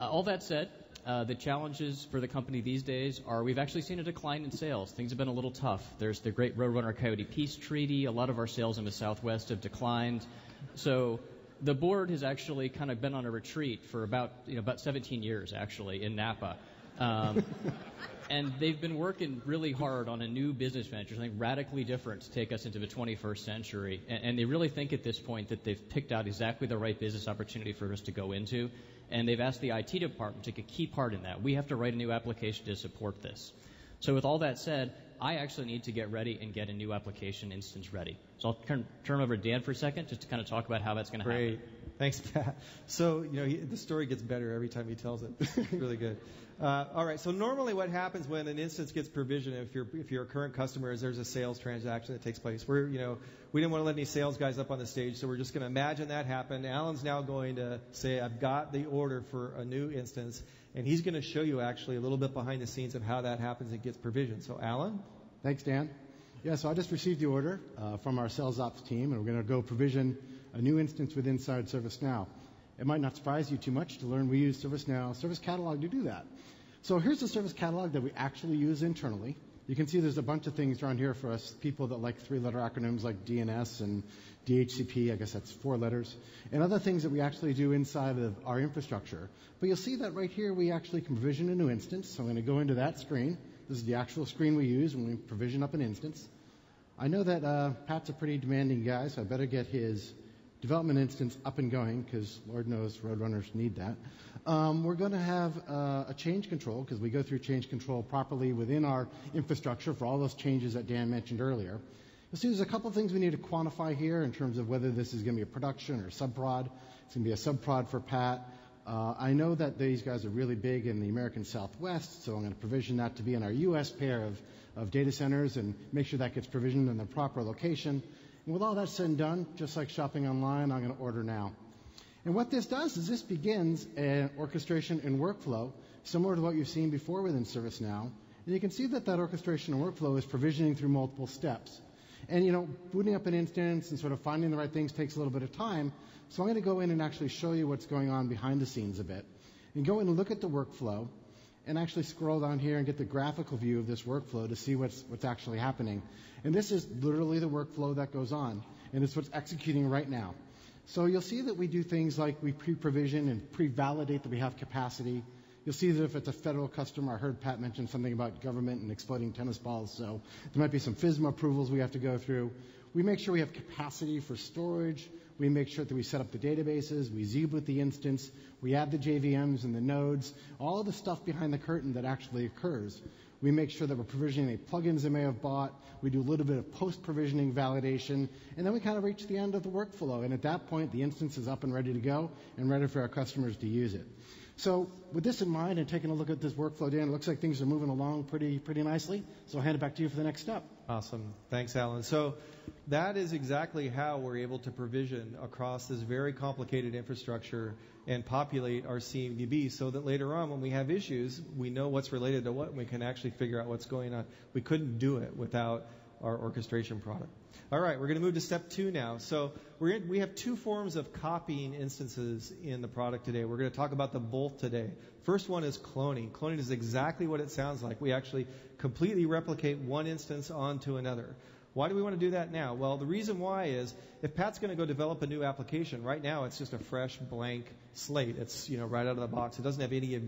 Uh, all that said, uh, the challenges for the company these days are we've actually seen a decline in sales. Things have been a little tough. There's the great Roadrunner Coyote Peace Treaty. A lot of our sales in the Southwest have declined. So the board has actually kind of been on a retreat for about you know about 17 years actually in Napa. Um, and they've been working really hard on a new business venture, something radically different to take us into the 21st century. And, and, they really think at this point that they've picked out exactly the right business opportunity for us to go into. And they've asked the IT department to take a key part in that. We have to write a new application to support this. So with all that said, I actually need to get ready and get a new application instance ready. So I'll turn, turn over to Dan for a second just to kind of talk about how that's going to happen. Thanks, Pat. So, you know, he, the story gets better every time he tells it. really good. Uh, all right. So normally, what happens when an instance gets provisioned, if you're if you're a current customer, is there's a sales transaction that takes place. We're you know we didn't want to let any sales guys up on the stage, so we're just going to imagine that happen. Alan's now going to say, I've got the order for a new instance, and he's going to show you actually a little bit behind the scenes of how that happens and gets provisioned. So, Alan. Thanks, Dan. Yeah. So I just received the order uh, from our sales ops team, and we're going to go provision a new instance with inside ServiceNow. It might not surprise you too much to learn we use ServiceNow Service Catalog to do that. So here's the service catalog that we actually use internally. You can see there's a bunch of things around here for us people that like three-letter acronyms like DNS and DHCP. I guess that's four letters, and other things that we actually do inside of our infrastructure. But you'll see that right here we actually can provision a new instance. So I'm going to go into that screen. This is the actual screen we use when we provision up an instance. I know that uh, Pat's a pretty demanding guy, so I better get his development instance up and going because Lord knows Roadrunners need that. Um, we're going to have uh, a change control because we go through change control properly within our infrastructure for all those changes that Dan mentioned earlier. You'll see there's a couple things we need to quantify here in terms of whether this is going to be a production or subprod. It's going to be a subprod for Pat. Uh, I know that these guys are really big in the American Southwest, so I'm going to provision that to be in our U.S. pair of, of data centers and make sure that gets provisioned in the proper location. And with all that said and done, just like shopping online, I'm going to order now. And what this does is this begins an orchestration and workflow similar to what you've seen before within ServiceNow. And you can see that that orchestration and workflow is provisioning through multiple steps. And you know, booting up an instance and sort of finding the right things takes a little bit of time. So I'm going to go in and actually show you what's going on behind the scenes a bit. And go in and look at the workflow and actually scroll down here and get the graphical view of this workflow to see what's, what's actually happening. And this is literally the workflow that goes on. And it's what's executing right now. So you'll see that we do things like we pre-provision and pre-validate that we have capacity. You'll see that if it's a federal customer, I heard Pat mention something about government and exploding tennis balls, so there might be some FISMA approvals we have to go through. We make sure we have capacity for storage. We make sure that we set up the databases. We zboot the instance. We add the JVMs and the nodes, all the stuff behind the curtain that actually occurs. We make sure that we're provisioning any plugins they may have bought. We do a little bit of post-provisioning validation, and then we kind of reach the end of the workflow. And at that point, the instance is up and ready to go and ready for our customers to use it. So with this in mind and taking a look at this workflow, Dan, it looks like things are moving along pretty pretty nicely. So I'll hand it back to you for the next step. Awesome. Thanks, Alan. So that is exactly how we're able to provision across this very complicated infrastructure and populate our CMDB so that later on when we have issues, we know what's related to what and we can actually figure out what's going on. We couldn't do it without our orchestration product. All right, we're going to move to step two now. So we have two forms of copying instances in the product today. We're going to talk about them both today. First one is cloning. Cloning is exactly what it sounds like. We actually completely replicate one instance onto another. Why do we want to do that now? Well, the reason why is if Pat's going to go develop a new application, right now it's just a fresh blank slate. It's you know right out of the box. It doesn't have any of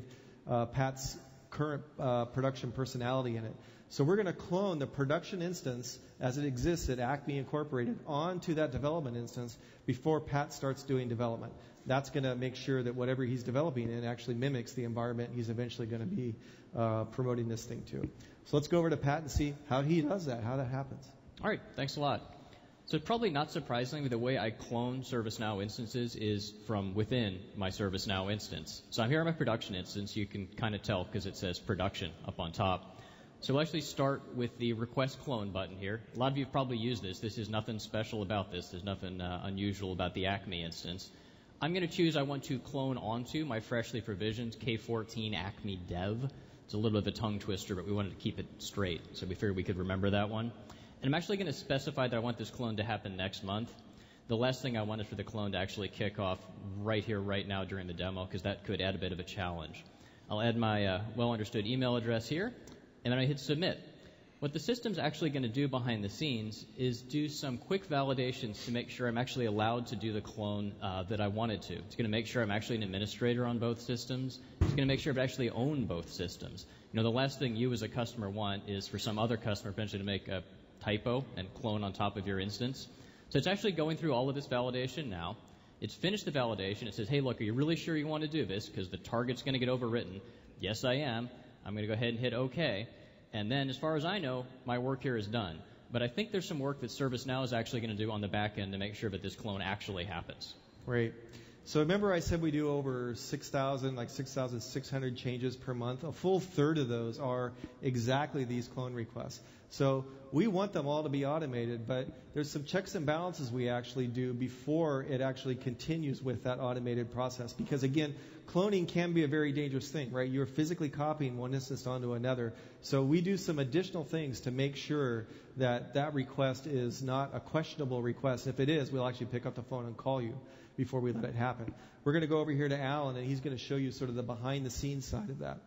uh, Pat's current uh, production personality in it. So we're going to clone the production instance as it exists at Acme Incorporated onto that development instance before Pat starts doing development. That's going to make sure that whatever he's developing in actually mimics the environment he's eventually going to be uh, promoting this thing to. So let's go over to Pat and see how he does that, how that happens. All right, thanks a lot. So probably not surprisingly, the way I clone ServiceNow instances is from within my ServiceNow instance. So I'm here on my production instance. You can kind of tell because it says production up on top. So we'll actually start with the request clone button here. A lot of you have probably used this. This is nothing special about this. There's nothing uh, unusual about the Acme instance. I'm going to choose I want to clone onto my freshly provisioned K14 Acme Dev. It's a little bit of a tongue twister, but we wanted to keep it straight, so we figured we could remember that one. And I'm actually going to specify that I want this clone to happen next month. The last thing I want is for the clone to actually kick off right here, right now during the demo, because that could add a bit of a challenge. I'll add my uh, well understood email address here, and then I hit submit. What the system's actually going to do behind the scenes is do some quick validations to make sure I'm actually allowed to do the clone uh, that I wanted to. It's going to make sure I'm actually an administrator on both systems. It's going to make sure I actually own both systems. You know, the last thing you as a customer want is for some other customer potentially to make a typo and clone on top of your instance. So it's actually going through all of this validation now. It's finished the validation. It says, hey, look, are you really sure you want to do this? Because the target's going to get overwritten. Yes, I am. I'm going to go ahead and hit OK. And then, as far as I know, my work here is done. But I think there's some work that ServiceNow is actually going to do on the back end to make sure that this clone actually happens. Great. So remember I said we do over 6,000, like 6,600 changes per month. A full third of those are exactly these clone requests. So we want them all to be automated, but there's some checks and balances we actually do before it actually continues with that automated process. Because again, cloning can be a very dangerous thing, right? You're physically copying one instance onto another. So we do some additional things to make sure that that request is not a questionable request. If it is, we'll actually pick up the phone and call you before we let it happen. We're going to go over here to Alan, and he's going to show you sort of the behind the scenes side of that.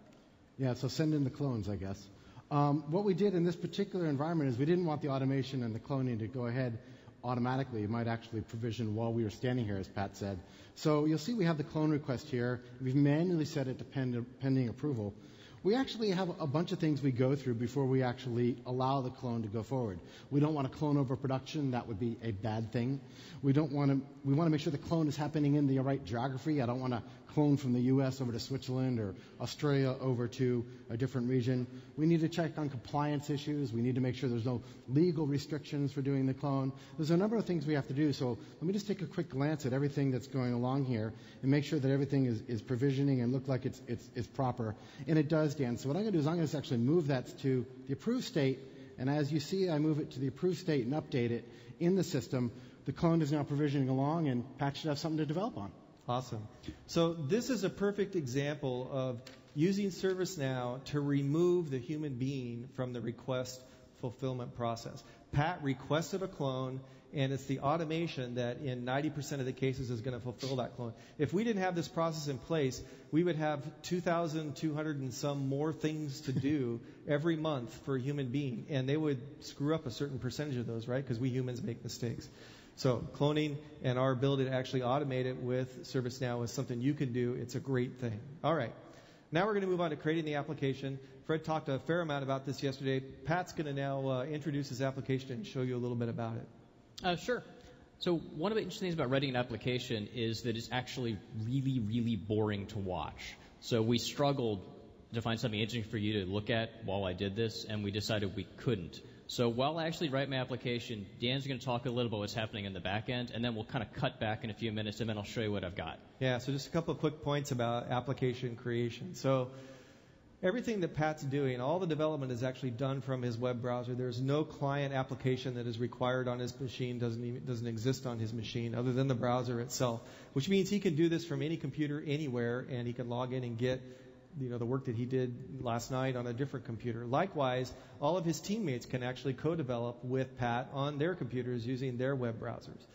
Yeah, so send in the clones, I guess. Um, what we did in this particular environment is we didn't want the automation and the cloning to go ahead automatically. It might actually provision while we were standing here, as Pat said. So you'll see we have the clone request here. We've manually set it to pending approval we actually have a bunch of things we go through before we actually allow the clone to go forward. We don't want to clone over production. That would be a bad thing. We don't want to, we want to make sure the clone is happening in the right geography. I don't want to clone from the U.S. over to Switzerland or Australia over to a different region. We need to check on compliance issues. We need to make sure there's no legal restrictions for doing the clone. There's a number of things we have to do. So let me just take a quick glance at everything that's going along here and make sure that everything is, is provisioning and look like it's, it's, it's proper. And it does, Dan. So what I'm going to do is I'm going to actually move that to the approved state. And as you see, I move it to the approved state and update it in the system. The clone is now provisioning along and Pat should have something to develop on. Awesome. So this is a perfect example of using ServiceNow to remove the human being from the request fulfillment process. Pat requested a clone, and it's the automation that in 90% of the cases is going to fulfill that clone. If we didn't have this process in place, we would have 2,200 and some more things to do every month for a human being, and they would screw up a certain percentage of those, right? Because we humans make mistakes. So cloning and our ability to actually automate it with ServiceNow is something you can do. It's a great thing. All right. Now we're going to move on to creating the application. Fred talked a fair amount about this yesterday. Pat's going to now uh, introduce his application and show you a little bit about it. Uh, sure. So one of the interesting things about writing an application is that it's actually really, really boring to watch. So we struggled to find something interesting for you to look at while I did this, and we decided we couldn't. So while I actually write my application, Dan's going to talk a little about what's happening in the back end, and then we'll kind of cut back in a few minutes, and then I'll show you what I've got. Yeah, so just a couple of quick points about application creation. So everything that Pat's doing, all the development is actually done from his web browser. There's no client application that is required on his machine, doesn't even, doesn't exist on his machine other than the browser itself, which means he can do this from any computer anywhere, and he can log in and get you know, the work that he did last night on a different computer. Likewise, all of his teammates can actually co-develop with Pat on their computers using their web browsers.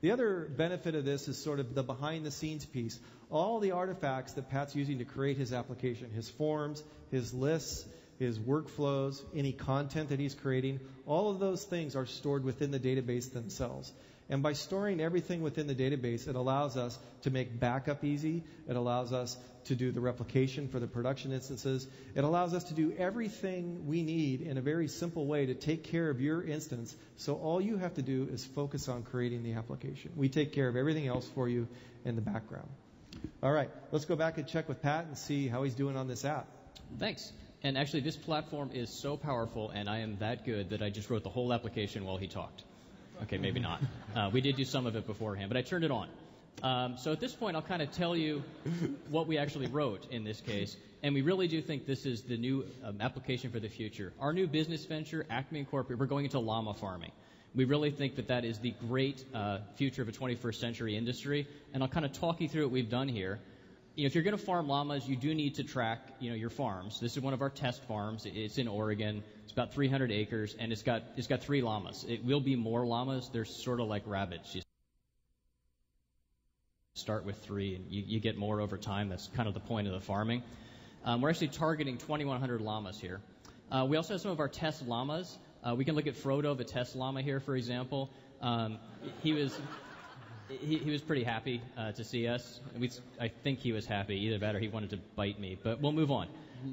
The other benefit of this is sort of the behind the scenes piece. All the artifacts that Pat's using to create his application, his forms, his lists, his workflows, any content that he's creating, all of those things are stored within the database themselves. And by storing everything within the database, it allows us to make backup easy. It allows us to do the replication for the production instances. It allows us to do everything we need in a very simple way to take care of your instance. So all you have to do is focus on creating the application. We take care of everything else for you in the background. All right, let's go back and check with Pat and see how he's doing on this app. Thanks. And actually, this platform is so powerful, and I am that good that I just wrote the whole application while he talked. Okay, maybe not. Uh, we did do some of it beforehand, but I turned it on. Um, so at this point, I'll kind of tell you what we actually wrote in this case, and we really do think this is the new um, application for the future. Our new business venture, Acme Incorporated, we're going into llama farming. We really think that that is the great uh, future of a 21st century industry, and I'll kind of talk you through what we've done here. You know, if you're going to farm llamas, you do need to track, you know, your farms. This is one of our test farms. It's in Oregon. It's about 300 acres, and it's got it's got three llamas. It will be more llamas. They're sort of like rabbits. You start with three, and you, you get more over time. That's kind of the point of the farming. Um, we're actually targeting 2,100 llamas here. Uh, we also have some of our test llamas. Uh, we can look at Frodo, the test llama here, for example. Um, he was he, he was pretty happy uh, to see us. We, I think he was happy. Either that or he wanted to bite me. But we'll move on.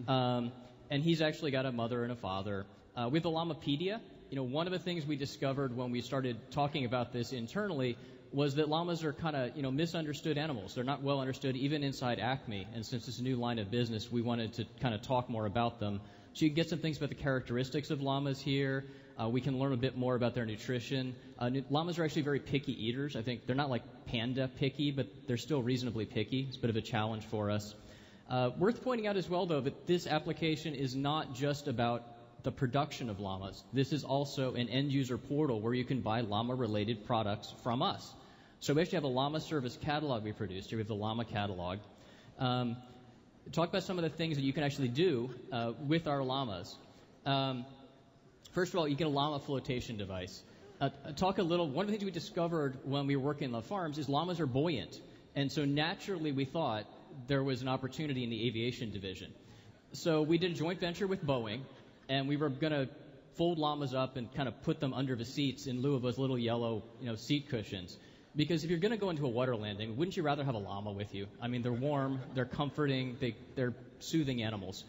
Um, and he's actually got a mother and a father. Uh, with the Llamapedia, you know, one of the things we discovered when we started talking about this internally was that llamas are kind of, you know, misunderstood animals. They're not well understood even inside Acme. And since it's a new line of business, we wanted to kind of talk more about them. So you can get some things about the characteristics of llamas here. Uh, we can learn a bit more about their nutrition. Uh, llamas are actually very picky eaters. I think they're not like panda picky, but they're still reasonably picky. It's a bit of a challenge for us. Uh, worth pointing out as well, though, that this application is not just about the production of llamas. This is also an end user portal where you can buy llama related products from us. So we actually have a llama service catalog we produced here. We have the llama catalog. Um, talk about some of the things that you can actually do uh, with our llamas. Um, First of all, you get a llama flotation device. Uh, talk a little. One of the things we discovered when we were working on the farms is llamas are buoyant, and so naturally we thought there was an opportunity in the aviation division. So we did a joint venture with Boeing, and we were going to fold llamas up and kind of put them under the seats in lieu of those little yellow, you know, seat cushions. Because if you're going to go into a water landing, wouldn't you rather have a llama with you? I mean, they're warm, they're comforting, they, they're soothing animals.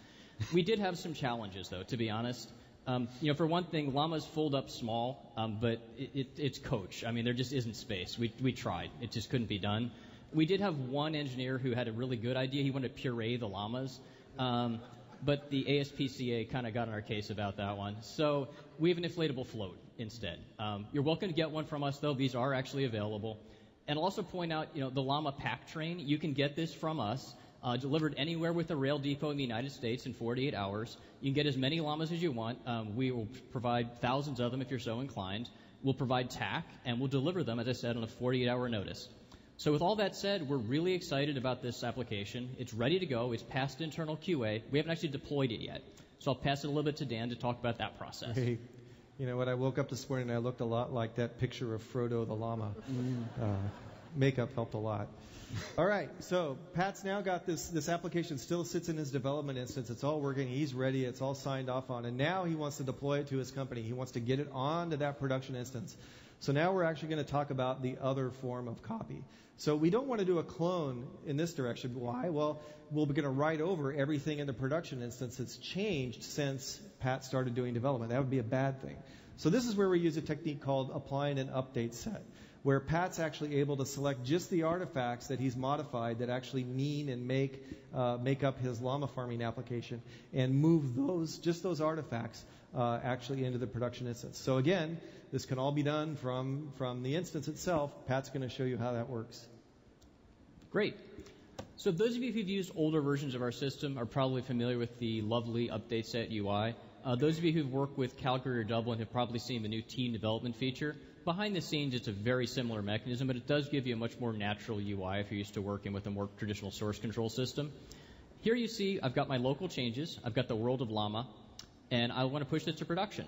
We did have some challenges, though, to be honest. Um, you know, for one thing, llamas fold up small, um, but it, it, it's coach. I mean, there just isn't space. We, we tried. It just couldn't be done. We did have one engineer who had a really good idea. He wanted to puree the llamas. Um, but the ASPCA kind of got on our case about that one. So we have an inflatable float instead. Um, you're welcome to get one from us, though. These are actually available. And I'll also point out, you know, the llama pack train. You can get this from us uh, delivered anywhere with a rail depot in the United States in 48 hours. You can get as many llamas as you want. Um, we will provide thousands of them if you're so inclined. We'll provide tack, and we'll deliver them, as I said, on a 48 hour notice. So, with all that said, we're really excited about this application. It's ready to go. It's passed internal QA. We haven't actually deployed it yet. So, I'll pass it a little bit to Dan to talk about that process. Hey, you know what? I woke up this morning and I looked a lot like that picture of Frodo the llama. Mm. Uh, makeup helped a lot. all right, so Pat's now got this. This application still sits in his development instance. It's all working. He's ready. It's all signed off on, and now he wants to deploy it to his company. He wants to get it onto that production instance. So now we're actually going to talk about the other form of copy. So we don't want to do a clone in this direction. Why? Well, we're going to write over everything in the production instance that's changed since Pat started doing development. That would be a bad thing. So this is where we use a technique called applying an update set where Pat's actually able to select just the artifacts that he's modified that actually mean and make uh, make up his llama farming application, and move those just those artifacts uh, actually into the production instance. So again, this can all be done from from the instance itself. Pat's going to show you how that works. Great. So those of you who've used older versions of our system are probably familiar with the lovely update set UI. Uh, those of you who've worked with Calgary or Dublin have probably seen the new team development feature behind the scenes, it's a very similar mechanism, but it does give you a much more natural UI if you're used to working with a more traditional source control system. Here you see I've got my local changes. I've got the world of Llama, and I want to push this to production.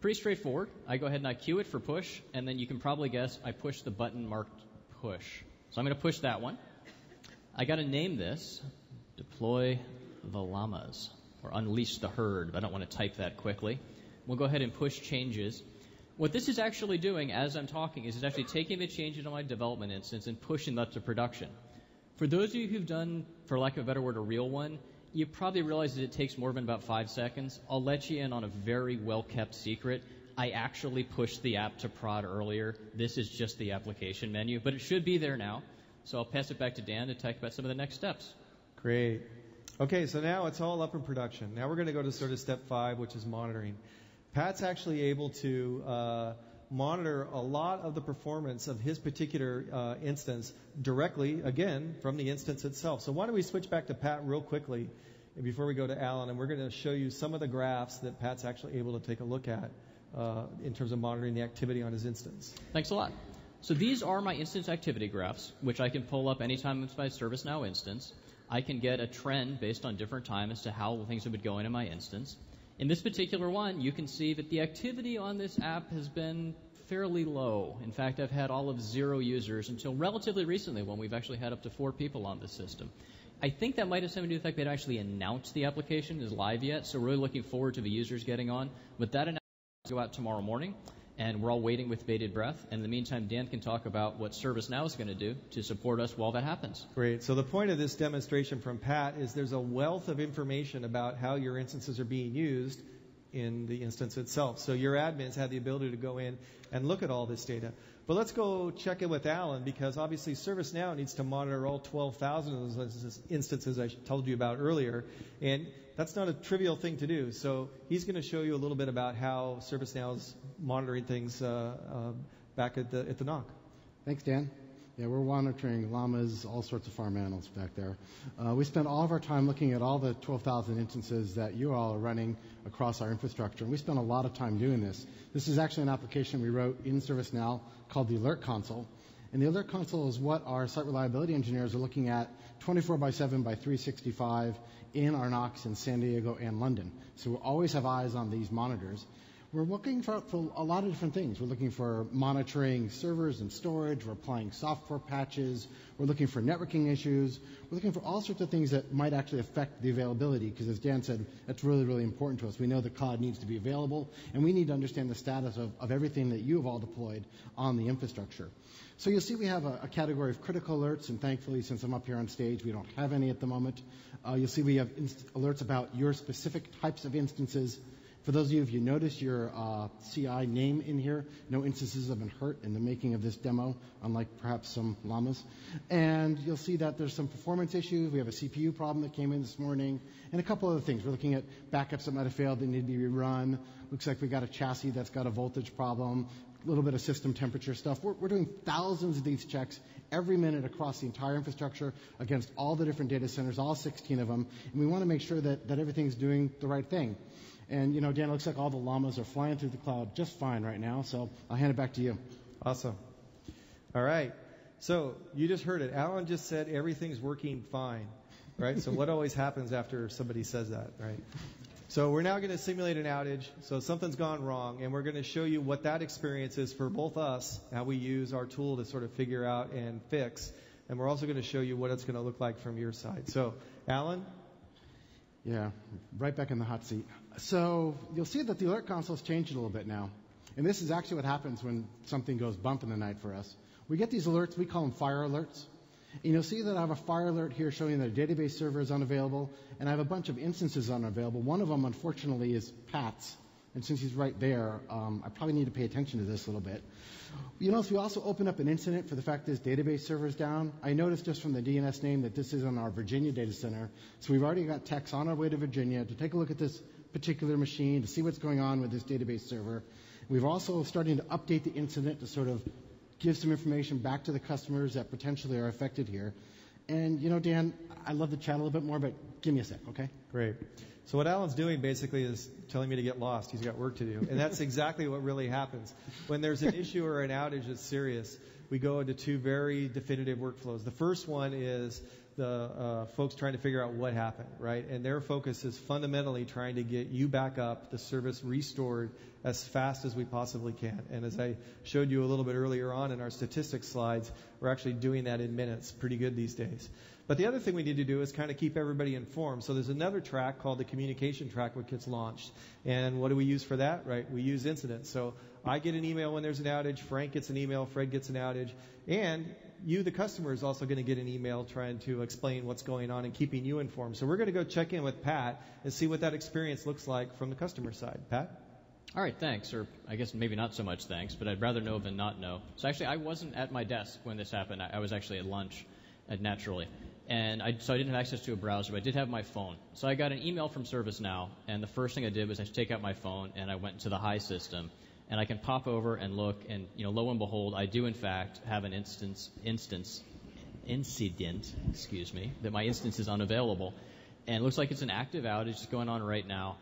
Pretty straightforward. I go ahead and I queue it for push, and then you can probably guess I push the button marked push. So I'm going to push that one. I got to name this deploy the llamas. or unleash the herd. I don't want to type that quickly. We'll go ahead and push changes. What this is actually doing as I'm talking is it's actually taking the changes on my development instance and pushing that to production. For those of you who've done, for lack of a better word, a real one, you probably realize that it takes more than about five seconds. I'll let you in on a very well kept secret. I actually pushed the app to prod earlier. This is just the application menu, but it should be there now. So I'll pass it back to Dan to talk about some of the next steps. Great. Okay, so now it's all up in production. Now we're going to go to sort of step five, which is monitoring. Pat's actually able to uh, monitor a lot of the performance of his particular uh, instance directly, again, from the instance itself. So why don't we switch back to Pat real quickly before we go to Alan, and we're going to show you some of the graphs that Pat's actually able to take a look at uh, in terms of monitoring the activity on his instance. Thanks a lot. So these are my instance activity graphs, which I can pull up anytime it's my ServiceNow instance. I can get a trend based on different time as to how things have been going in my instance. In this particular one, you can see that the activity on this app has been fairly low. In fact, I've had all of zero users until relatively recently when we've actually had up to four people on this system. I think that might have something to do with the fact they actually announced the application is live yet, so we're really looking forward to the users getting on. But that announcement will go out tomorrow morning and we're all waiting with bated breath. And in the meantime, Dan can talk about what ServiceNow is going to do to support us while that happens. Great. So the point of this demonstration from Pat is there's a wealth of information about how your instances are being used in the instance itself. So your admins have the ability to go in and look at all this data. But let's go check in with Alan because obviously ServiceNow needs to monitor all 12,000 of those instances I told you about earlier. And that's not a trivial thing to do. So he's going to show you a little bit about how ServiceNow is monitoring things uh, uh, back at the at the NOC. Thanks, Dan. Yeah, we're monitoring llamas, all sorts of farm animals back there. Uh, we spend all of our time looking at all the 12,000 instances that you all are running across our infrastructure, and we spend a lot of time doing this. This is actually an application we wrote in ServiceNow called the Alert Console. And the Alert Console is what our site reliability engineers are looking at 24 by 7 by 365 in our NOCs in San Diego and London. So we always have eyes on these monitors. We're looking for, for, a lot of different things. We're looking for monitoring servers and storage. We're applying software patches. We're looking for networking issues. We're looking for all sorts of things that might actually affect the availability because as Dan said, that's really, really important to us. We know the cloud needs to be available and we need to understand the status of, of everything that you have all deployed on the infrastructure. So you'll see we have a, a, category of critical alerts, and thankfully, since I'm up here on stage, we don't have any at the moment. Uh, you'll see we have alerts about your specific types of instances for those of you, if you notice your uh, CI name in here, no instances have been hurt in the making of this demo, unlike perhaps some llamas. And you'll see that there's some performance issues. We have a CPU problem that came in this morning, and a couple other things. We're looking at backups that might have failed that need to be rerun. Looks like we got a chassis that's got a voltage problem, a little bit of system temperature stuff. We're, we're doing thousands of these checks every minute across the entire infrastructure against all the different data centers, all 16 of them, and we want to make sure that, that everything's doing the right thing. And, you know, Dan, it looks like all the llamas are flying through the cloud just fine right now. So I'll hand it back to you. Awesome. All right. So you just heard it. Alan just said everything's working fine, right? so what always happens after somebody says that, right? So we're now going to simulate an outage. So something's gone wrong, and we're going to show you what that experience is for both us, how we use our tool to sort of figure out and fix. And we're also going to show you what it's going to look like from your side. So, Alan? Yeah, right back in the hot seat. So you'll see that the alert console has changed a little bit now. And this is actually what happens when something goes bump in the night for us. We get these alerts, we call them fire alerts. And you'll see that I have a fire alert here showing that a database server is unavailable, and I have a bunch of instances unavailable. One of them, unfortunately, is Pat's. And since he's right there, um, I probably need to pay attention to this a little bit. You if we also open up an incident for the fact that this database server is down, I noticed just from the DNS name that this is on our Virginia data center. So we've already got techs on our way to Virginia to take a look at this particular machine to see what's going on with this database server. We've also starting to update the incident to sort of give some information back to the customers that potentially are affected here. And you know, Dan, I'd love to chat a little bit more, but give me a sec, okay? Great. So what Alan's doing basically is telling me to get lost. He's got work to do. And that's exactly what really happens. When there's an issue or an outage that's serious, we go into two very definitive workflows. The first one is the uh, folks trying to figure out what happened, right? And their focus is fundamentally trying to get you back up, the service restored as fast as we possibly can. And as I showed you a little bit earlier on in our statistics slides, we're actually doing that in minutes pretty good these days. But the other thing we need to do is kind of keep everybody informed. So there's another track called the communication track which gets launched. And what do we use for that? Right? We use incidents. So I get an email when there's an outage, Frank gets an email, Fred gets an outage, and you, the customer, is also going to get an email trying to explain what's going on and keeping you informed. So we're going to go check in with Pat and see what that experience looks like from the customer side. Pat? All right, thanks. Or I guess maybe not so much thanks, but I'd rather know than not know. So actually, I wasn't at my desk when this happened. I was actually at lunch, at Naturally. And I, so I didn't have access to a browser, but I did have my phone. So I got an email from ServiceNow, and the first thing I did was I take out my phone and I went to the Hi system and I can pop over and look, and you know, lo and behold, I do in fact have an instance instance incident, excuse me, that my instance is unavailable, and it looks like it's an active outage that's going on right now.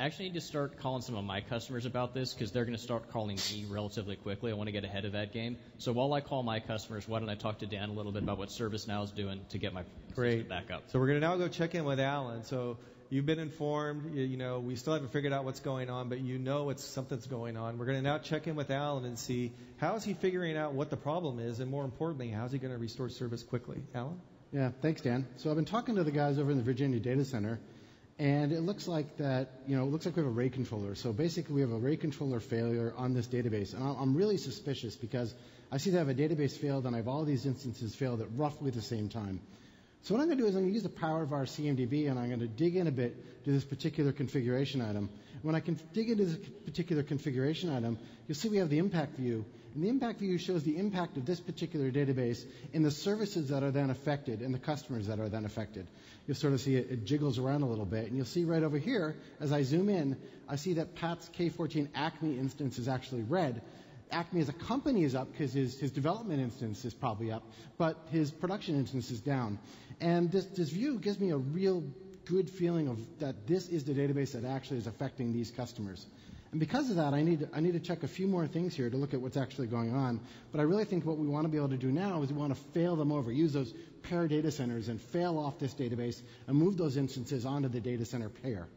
I actually need to start calling some of my customers about this because they're going to start calling me relatively quickly. I want to get ahead of that game. So while I call my customers, why don't I talk to Dan a little bit about what ServiceNow is doing to get my Great. back up? So we're going to now go check in with Alan. So You've been informed. You, you, know, we still haven't figured out what's going on, but you know it's something's going on. We're going to now check in with Alan and see how is he figuring out what the problem is, and more importantly, how is he going to restore service quickly. Alan? Yeah, thanks, Dan. So I've been talking to the guys over in the Virginia data center, and it looks like that, you know, it looks like we have a RAID controller. So basically, we have a RAID controller failure on this database, and I'm really suspicious because I see that have a database failed, and I have all these instances failed at roughly the same time. So what I'm going to do is I'm going to use the power of our CMDB and I'm going to dig in a bit to this particular configuration item. When I can dig into this particular configuration item, you'll see we have the impact view. And the impact view shows the impact of this particular database in the services that are then affected and the customers that are then affected. You'll sort of see it, it jiggles around a little bit. And you'll see right over here, as I zoom in, I see that Pat's K14 Acme instance is actually red. Acme as a company is up because his, his development instance is probably up, but his production instance is down. And this, this view gives me a real good feeling of that this is the database that actually is affecting these customers. And because of that, I need, I need to check a few more things here to look at what's actually going on. But I really think what we want to be able to do now is we want to fail them over, use those pair data centers and fail off this database and move those instances onto the data center pair.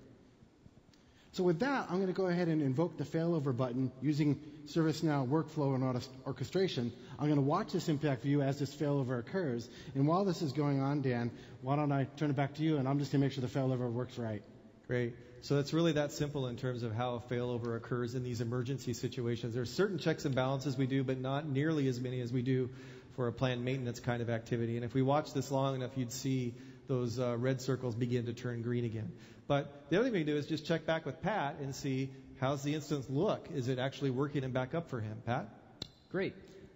So with that, I'm going to go ahead and invoke the failover button using ServiceNow workflow and orchestration. I'm going to watch this impact view as this failover occurs. And while this is going on, Dan, why don't I turn it back to you and I'm just going to make sure the failover works right. Great. So it's really that simple in terms of how a failover occurs in these emergency situations. There's certain checks and balances we do, but not nearly as many as we do for a planned maintenance kind of activity. And if we watch this long enough, you'd see those uh, red circles begin to turn green again. But the other thing we can do is just check back with Pat and see how's the instance look. Is it actually working and back up for him? Pat? Great.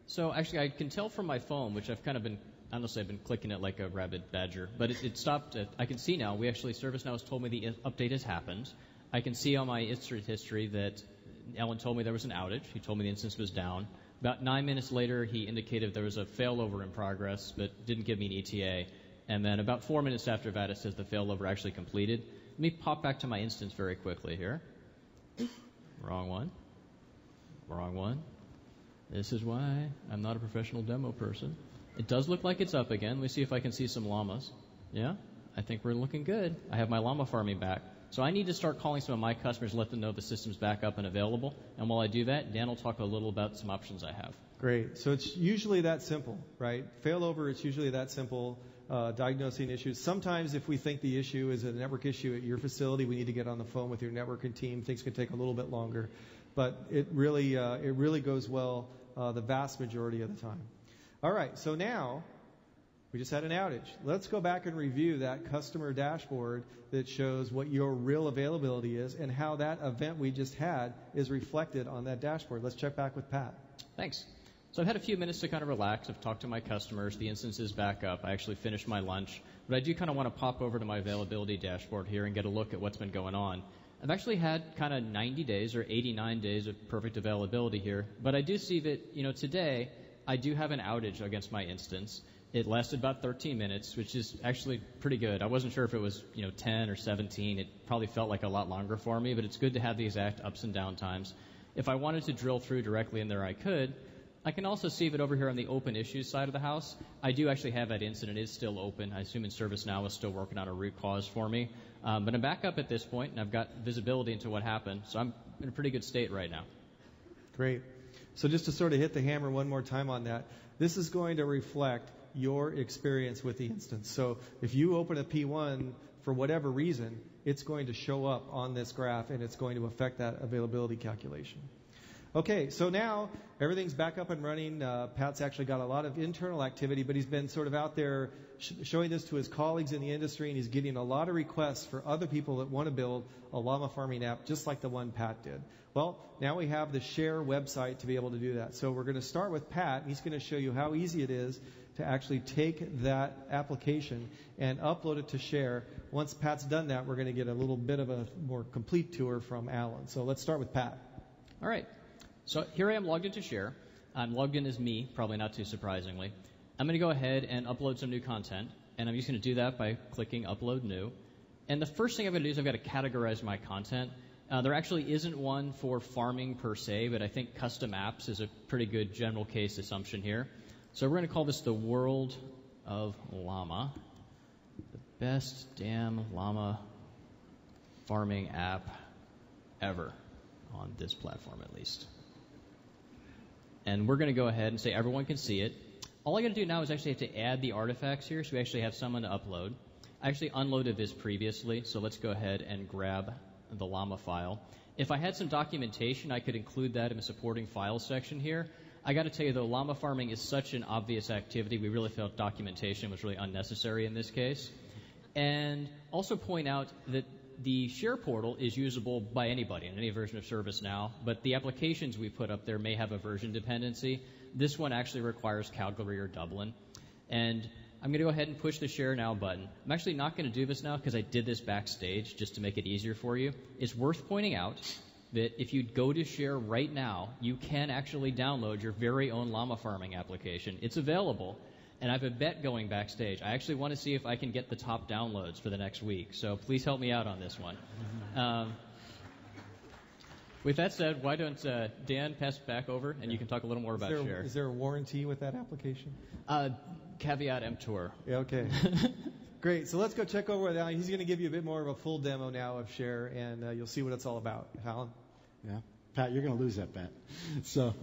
So actually, I can tell from my phone, which I've kind of been, honestly, I've been clicking it like a rabid badger, but it, it stopped. I can see now. We actually, ServiceNow has told me the uh, update has happened. I can see on my incident history that Alan told me there was an outage. He told me the instance was down. About nine minutes later, he indicated there was a failover in progress, but didn't give me an ETA. And then about four minutes after that, it says the failover actually completed. Let me pop back to my instance very quickly here. Wrong one. Wrong one. This is why I'm not a professional demo person. It does look like it's up again. Let me see if I can see some llamas. Yeah, I think we're looking good. I have my llama farming back. So I need to start calling some of my customers, let them know the system's back up and available. And while I do that, Dan will talk a little about some options I have. Great. So it's usually that simple, right? Failover, it's usually that simple uh, diagnosing issues. Sometimes, if we think the issue is a network issue at your facility, we need to get on the phone with your networking team. Things can take a little bit longer, but it really uh, it really goes well uh, the vast majority of the time. All right, so now we just had an outage. Let's go back and review that customer dashboard that shows what your real availability is and how that event we just had is reflected on that dashboard. Let's check back with Pat. Thanks. So I've had a few minutes to kind of relax. I've talked to my customers. The instance is back up. I actually finished my lunch. But I do kind of want to pop over to my availability dashboard here and get a look at what's been going on. I've actually had kind of 90 days or 89 days of perfect availability here. But I do see that, you know, today I do have an outage against my instance. It lasted about 13 minutes, which is actually pretty good. I wasn't sure if it was, you know, 10 or 17. It probably felt like a lot longer for me, but it's good to have the exact ups and down times. If I wanted to drill through directly in there, I could. I can also see it over here on the open issues side of the house. I do actually have that incident. Is still open. I assume in ServiceNow is still working on a root cause for me. Um, but I'm back up at this point, and I've got visibility into what happened. So I'm in a pretty good state right now. Great. So just to sort of hit the hammer one more time on that, this is going to reflect your experience with the instance. So if you open a P1 for whatever reason, it's going to show up on this graph and it's going to affect that availability calculation. Okay, so now everything's back up and running. Uh, Pat's actually got a lot of internal activity, but he's been sort of out there sh- showing this to his colleagues in the industry, and he's getting a lot of requests for other people that want to build a llama farming app just like the one Pat did. Well, now we have the share website to be able to do that. So we're going to start with Pat. and He's going to show you how easy it is to actually take that application and upload it to share. Once Pat's done that, we're going to get a little bit of a more complete tour from Alan. So let's start with Pat. All right. So here I am logged into Share. I'm logged in as me, probably not too surprisingly. I'm going to go ahead and upload some new content, and I'm just going to do that by clicking Upload New. And the first thing I'm going to do is I've got to categorize my content. Uh, there actually isn't one for farming per se, but I think custom apps is a pretty good general case assumption here. So we're going to call this the world of llama. The best damn llama farming app ever on this platform, at least and we're going to go ahead and say everyone can see it. All I got to do now is actually have to add the artifacts here, so we actually have someone to upload. I actually unloaded this previously, so let's go ahead and grab the llama file. If I had some documentation, I could include that in the supporting files section here. I got to tell you, though, llama farming is such an obvious activity, we really felt documentation was really unnecessary in this case. And also point out that the share portal is usable by anybody in any version of ServiceNow, but the applications we put up there may have a version dependency. This one actually requires Calgary or Dublin. And I'm going to go ahead and push the share now button. I'm actually not going to do this now because I did this backstage just to make it easier for you. It's worth pointing out that if you go to share right now, you can actually download your very own llama farming application. It's available and I have a bet going backstage. I actually want to see if I can get the top downloads for the next week. So please help me out on this one. Um, with that said, why don't uh, Dan pass it back over and you can talk a little more about there, Share. Is there a warranty with that application? Uh, caveat emptor. Yeah, okay. Great. So let's go check over with Alan. He's going to give you a bit more of a full demo now of Share, and uh, you'll see what it's all about. Alan? Yeah. Pat, you're going to lose that bet. So,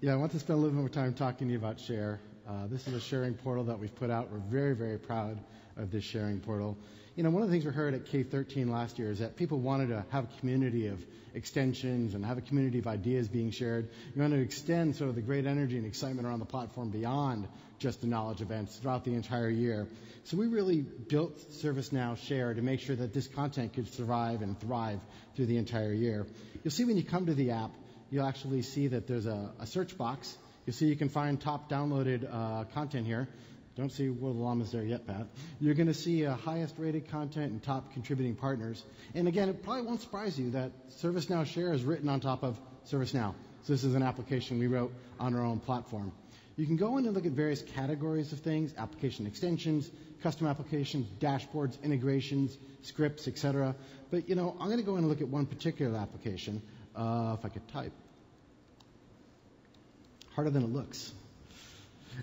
yeah, I want to spend a little more time talking to you about Share. Uh, this is a sharing portal that we've put out. We're very, very proud of this sharing portal. You know, one of the things we heard at K13 last year is that people wanted to have a community of extensions and have a community of ideas being shared. You want to extend sort of the great energy and excitement around the platform beyond just the knowledge events throughout the entire year. So we really built ServiceNow Share to make sure that this content could survive and thrive through the entire year. You'll see when you come to the app, you'll actually see that there's a, a search box you see, you can find top downloaded uh, content here. Don't see World of Llamas there yet, Pat. You're going to see uh, highest rated content and top contributing partners. And again, it probably won't surprise you that ServiceNow Share is written on top of ServiceNow. So this is an application we wrote on our own platform. You can go in and look at various categories of things, application extensions, custom applications, dashboards, integrations, scripts, etc. But you know, I'm going to go in and look at one particular application. Uh, if I could type harder than it looks.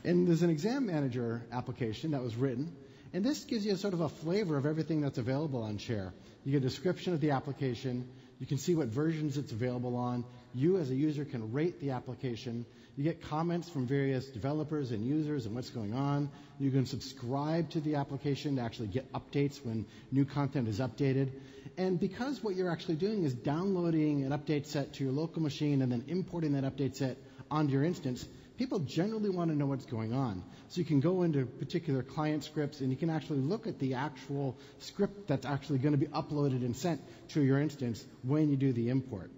And there's an exam manager application that was written, and this gives you a sort of a flavor of everything that's available on Share. You get a description of the application, you can see what versions it's available on. You, as a user, can rate the application. You get comments from various developers and users and what's going on. You can subscribe to the application to actually get updates when new content is updated. And because what you're actually doing is downloading an update set to your local machine and then importing that update set onto your instance, people generally want to know what's going on. So you can go into particular client scripts and you can actually look at the actual script that's actually going to be uploaded and sent to your instance when you do the import.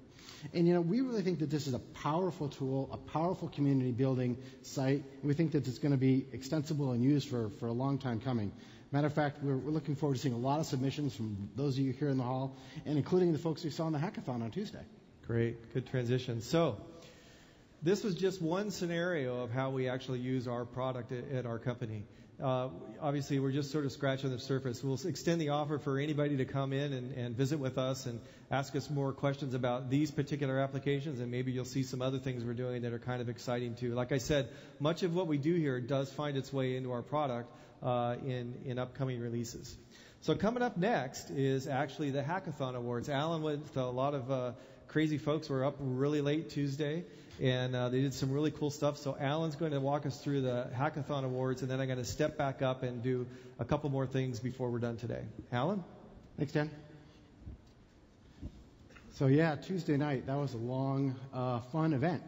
And you know, we really think that this is a powerful tool, a powerful community building site, we think that it's going to be extensible and used for, for a long time coming. Matter of fact, we're, we're looking forward to seeing a lot of submissions from those of you here in the hall, and including the folks we saw in the hackathon on Tuesday. Great, good transition. So, this was just one scenario of how we actually use our product at, at our company. uh, obviously, we're just sort of scratching the surface. We'll extend the offer for anybody to come in and, and visit with us and ask us more questions about these particular applications, and maybe you'll see some other things we're doing that are kind of exciting too. Like I said, much of what we do here does find its way into our product uh, in in upcoming releases. So coming up next is actually the Hackathon Awards. Alan with a lot of uh, crazy folks were up really late Tuesday and uh, they did some really cool stuff. So Alan's going to walk us through the Hackathon Awards, and then I'm going to step back up and do a couple more things before we're done today. Alan? Thanks, Dan. So yeah, Tuesday night, that was a long, uh, fun event.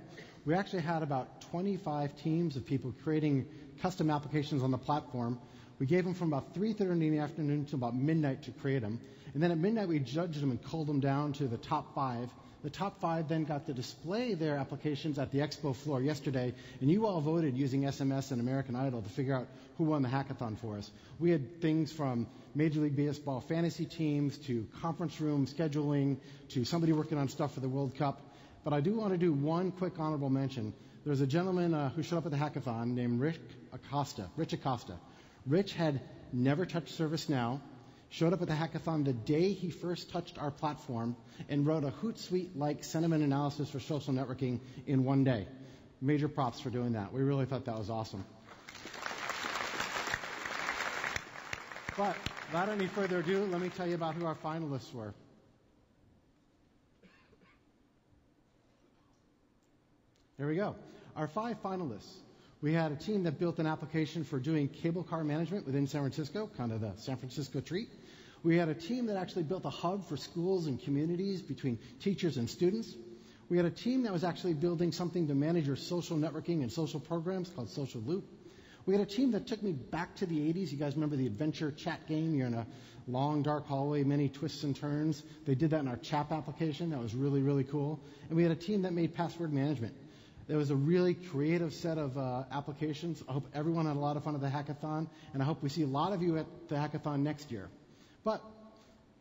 We actually had about 25 teams of people creating custom applications on the platform. We gave them from about 3.30 in the afternoon to about midnight to create them. And then at midnight, we judged them and culled them down to the top five. The top five then got to display their applications at the expo floor yesterday, and you all voted using SMS and American Idol to figure out who won the hackathon for us. We had things from Major League Baseball fantasy teams to conference room scheduling to somebody working on stuff for the World Cup. But I do want to do one quick honorable mention. There's a gentleman uh, who showed up at the hackathon named Rick Acosta. Rich Acosta. Rich had never touched ServiceNow showed up at the hackathon the day he first touched our platform and wrote a Hootsuite-like sentiment analysis for social networking in one day. Major props for doing that. We really thought that was awesome. But without any further ado, let me tell you about who our finalists were. Here we go. Our five finalists we had a team that built an application for doing cable car management within San Francisco, kind of the San Francisco treat. We had a team that actually built a hub for schools and communities between teachers and students. We had a team that was actually building something to manage your social networking and social programs called Social Loop. We had a team that took me back to the 80s. You guys remember the adventure chat game? You're in a long, dark hallway, many twists and turns. They did that in our CHAP application. That was really, really cool. And we had a team that made password management. It was a really creative set of uh, applications. I hope everyone had a lot of fun at the hackathon, and I hope we see a lot of you at the hackathon next year. But,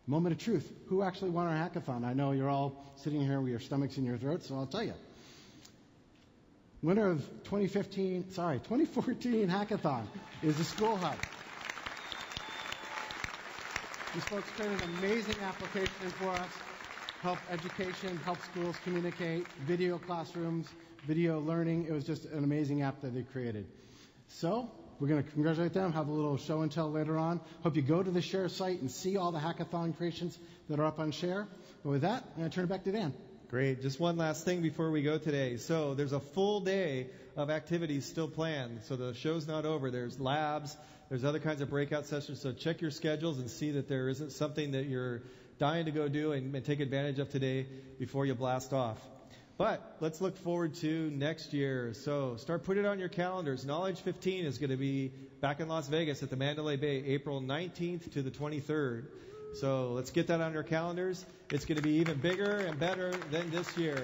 moment of truth who actually won our hackathon? I know you're all sitting here with your stomachs in your throats, so I'll tell you. Winner of 2015, sorry, 2014 hackathon is the School Hub. These folks created an amazing application for us, help education, help schools communicate, video classrooms, video learning. It was just an amazing app that they created. So, we're going to congratulate them, have a little show and tell later on. Hope you go to the Share site and see all the hackathon creations that are up on Share. But with that, I'm going to turn it back to Dan. Great. Just one last thing before we go today. So there's a full day of activities still planned. So the show's not over. There's labs, there's other kinds of breakout sessions. So check your schedules and see that there isn't something that you're dying to go do and, and take advantage of today before you blast off. But let's look forward to next year. So start putting it on your calendars. Knowledge 15 is going to be back in Las Vegas at the Mandalay Bay, April 19th to the 23rd. So let's get that on your calendars. It's going to be even bigger and better than this year.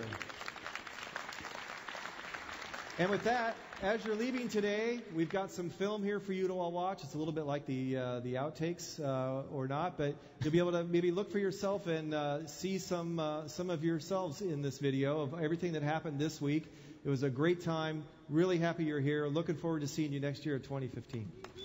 And with that, as you're leaving today, we've got some film here for you to all watch. It's a little bit like the uh, the outtakes uh, or not, but you'll be able to maybe look for yourself and uh, see some uh, some of yourselves in this video of everything that happened this week. It was a great time. Really happy you're here. Looking forward to seeing you next year at 2015.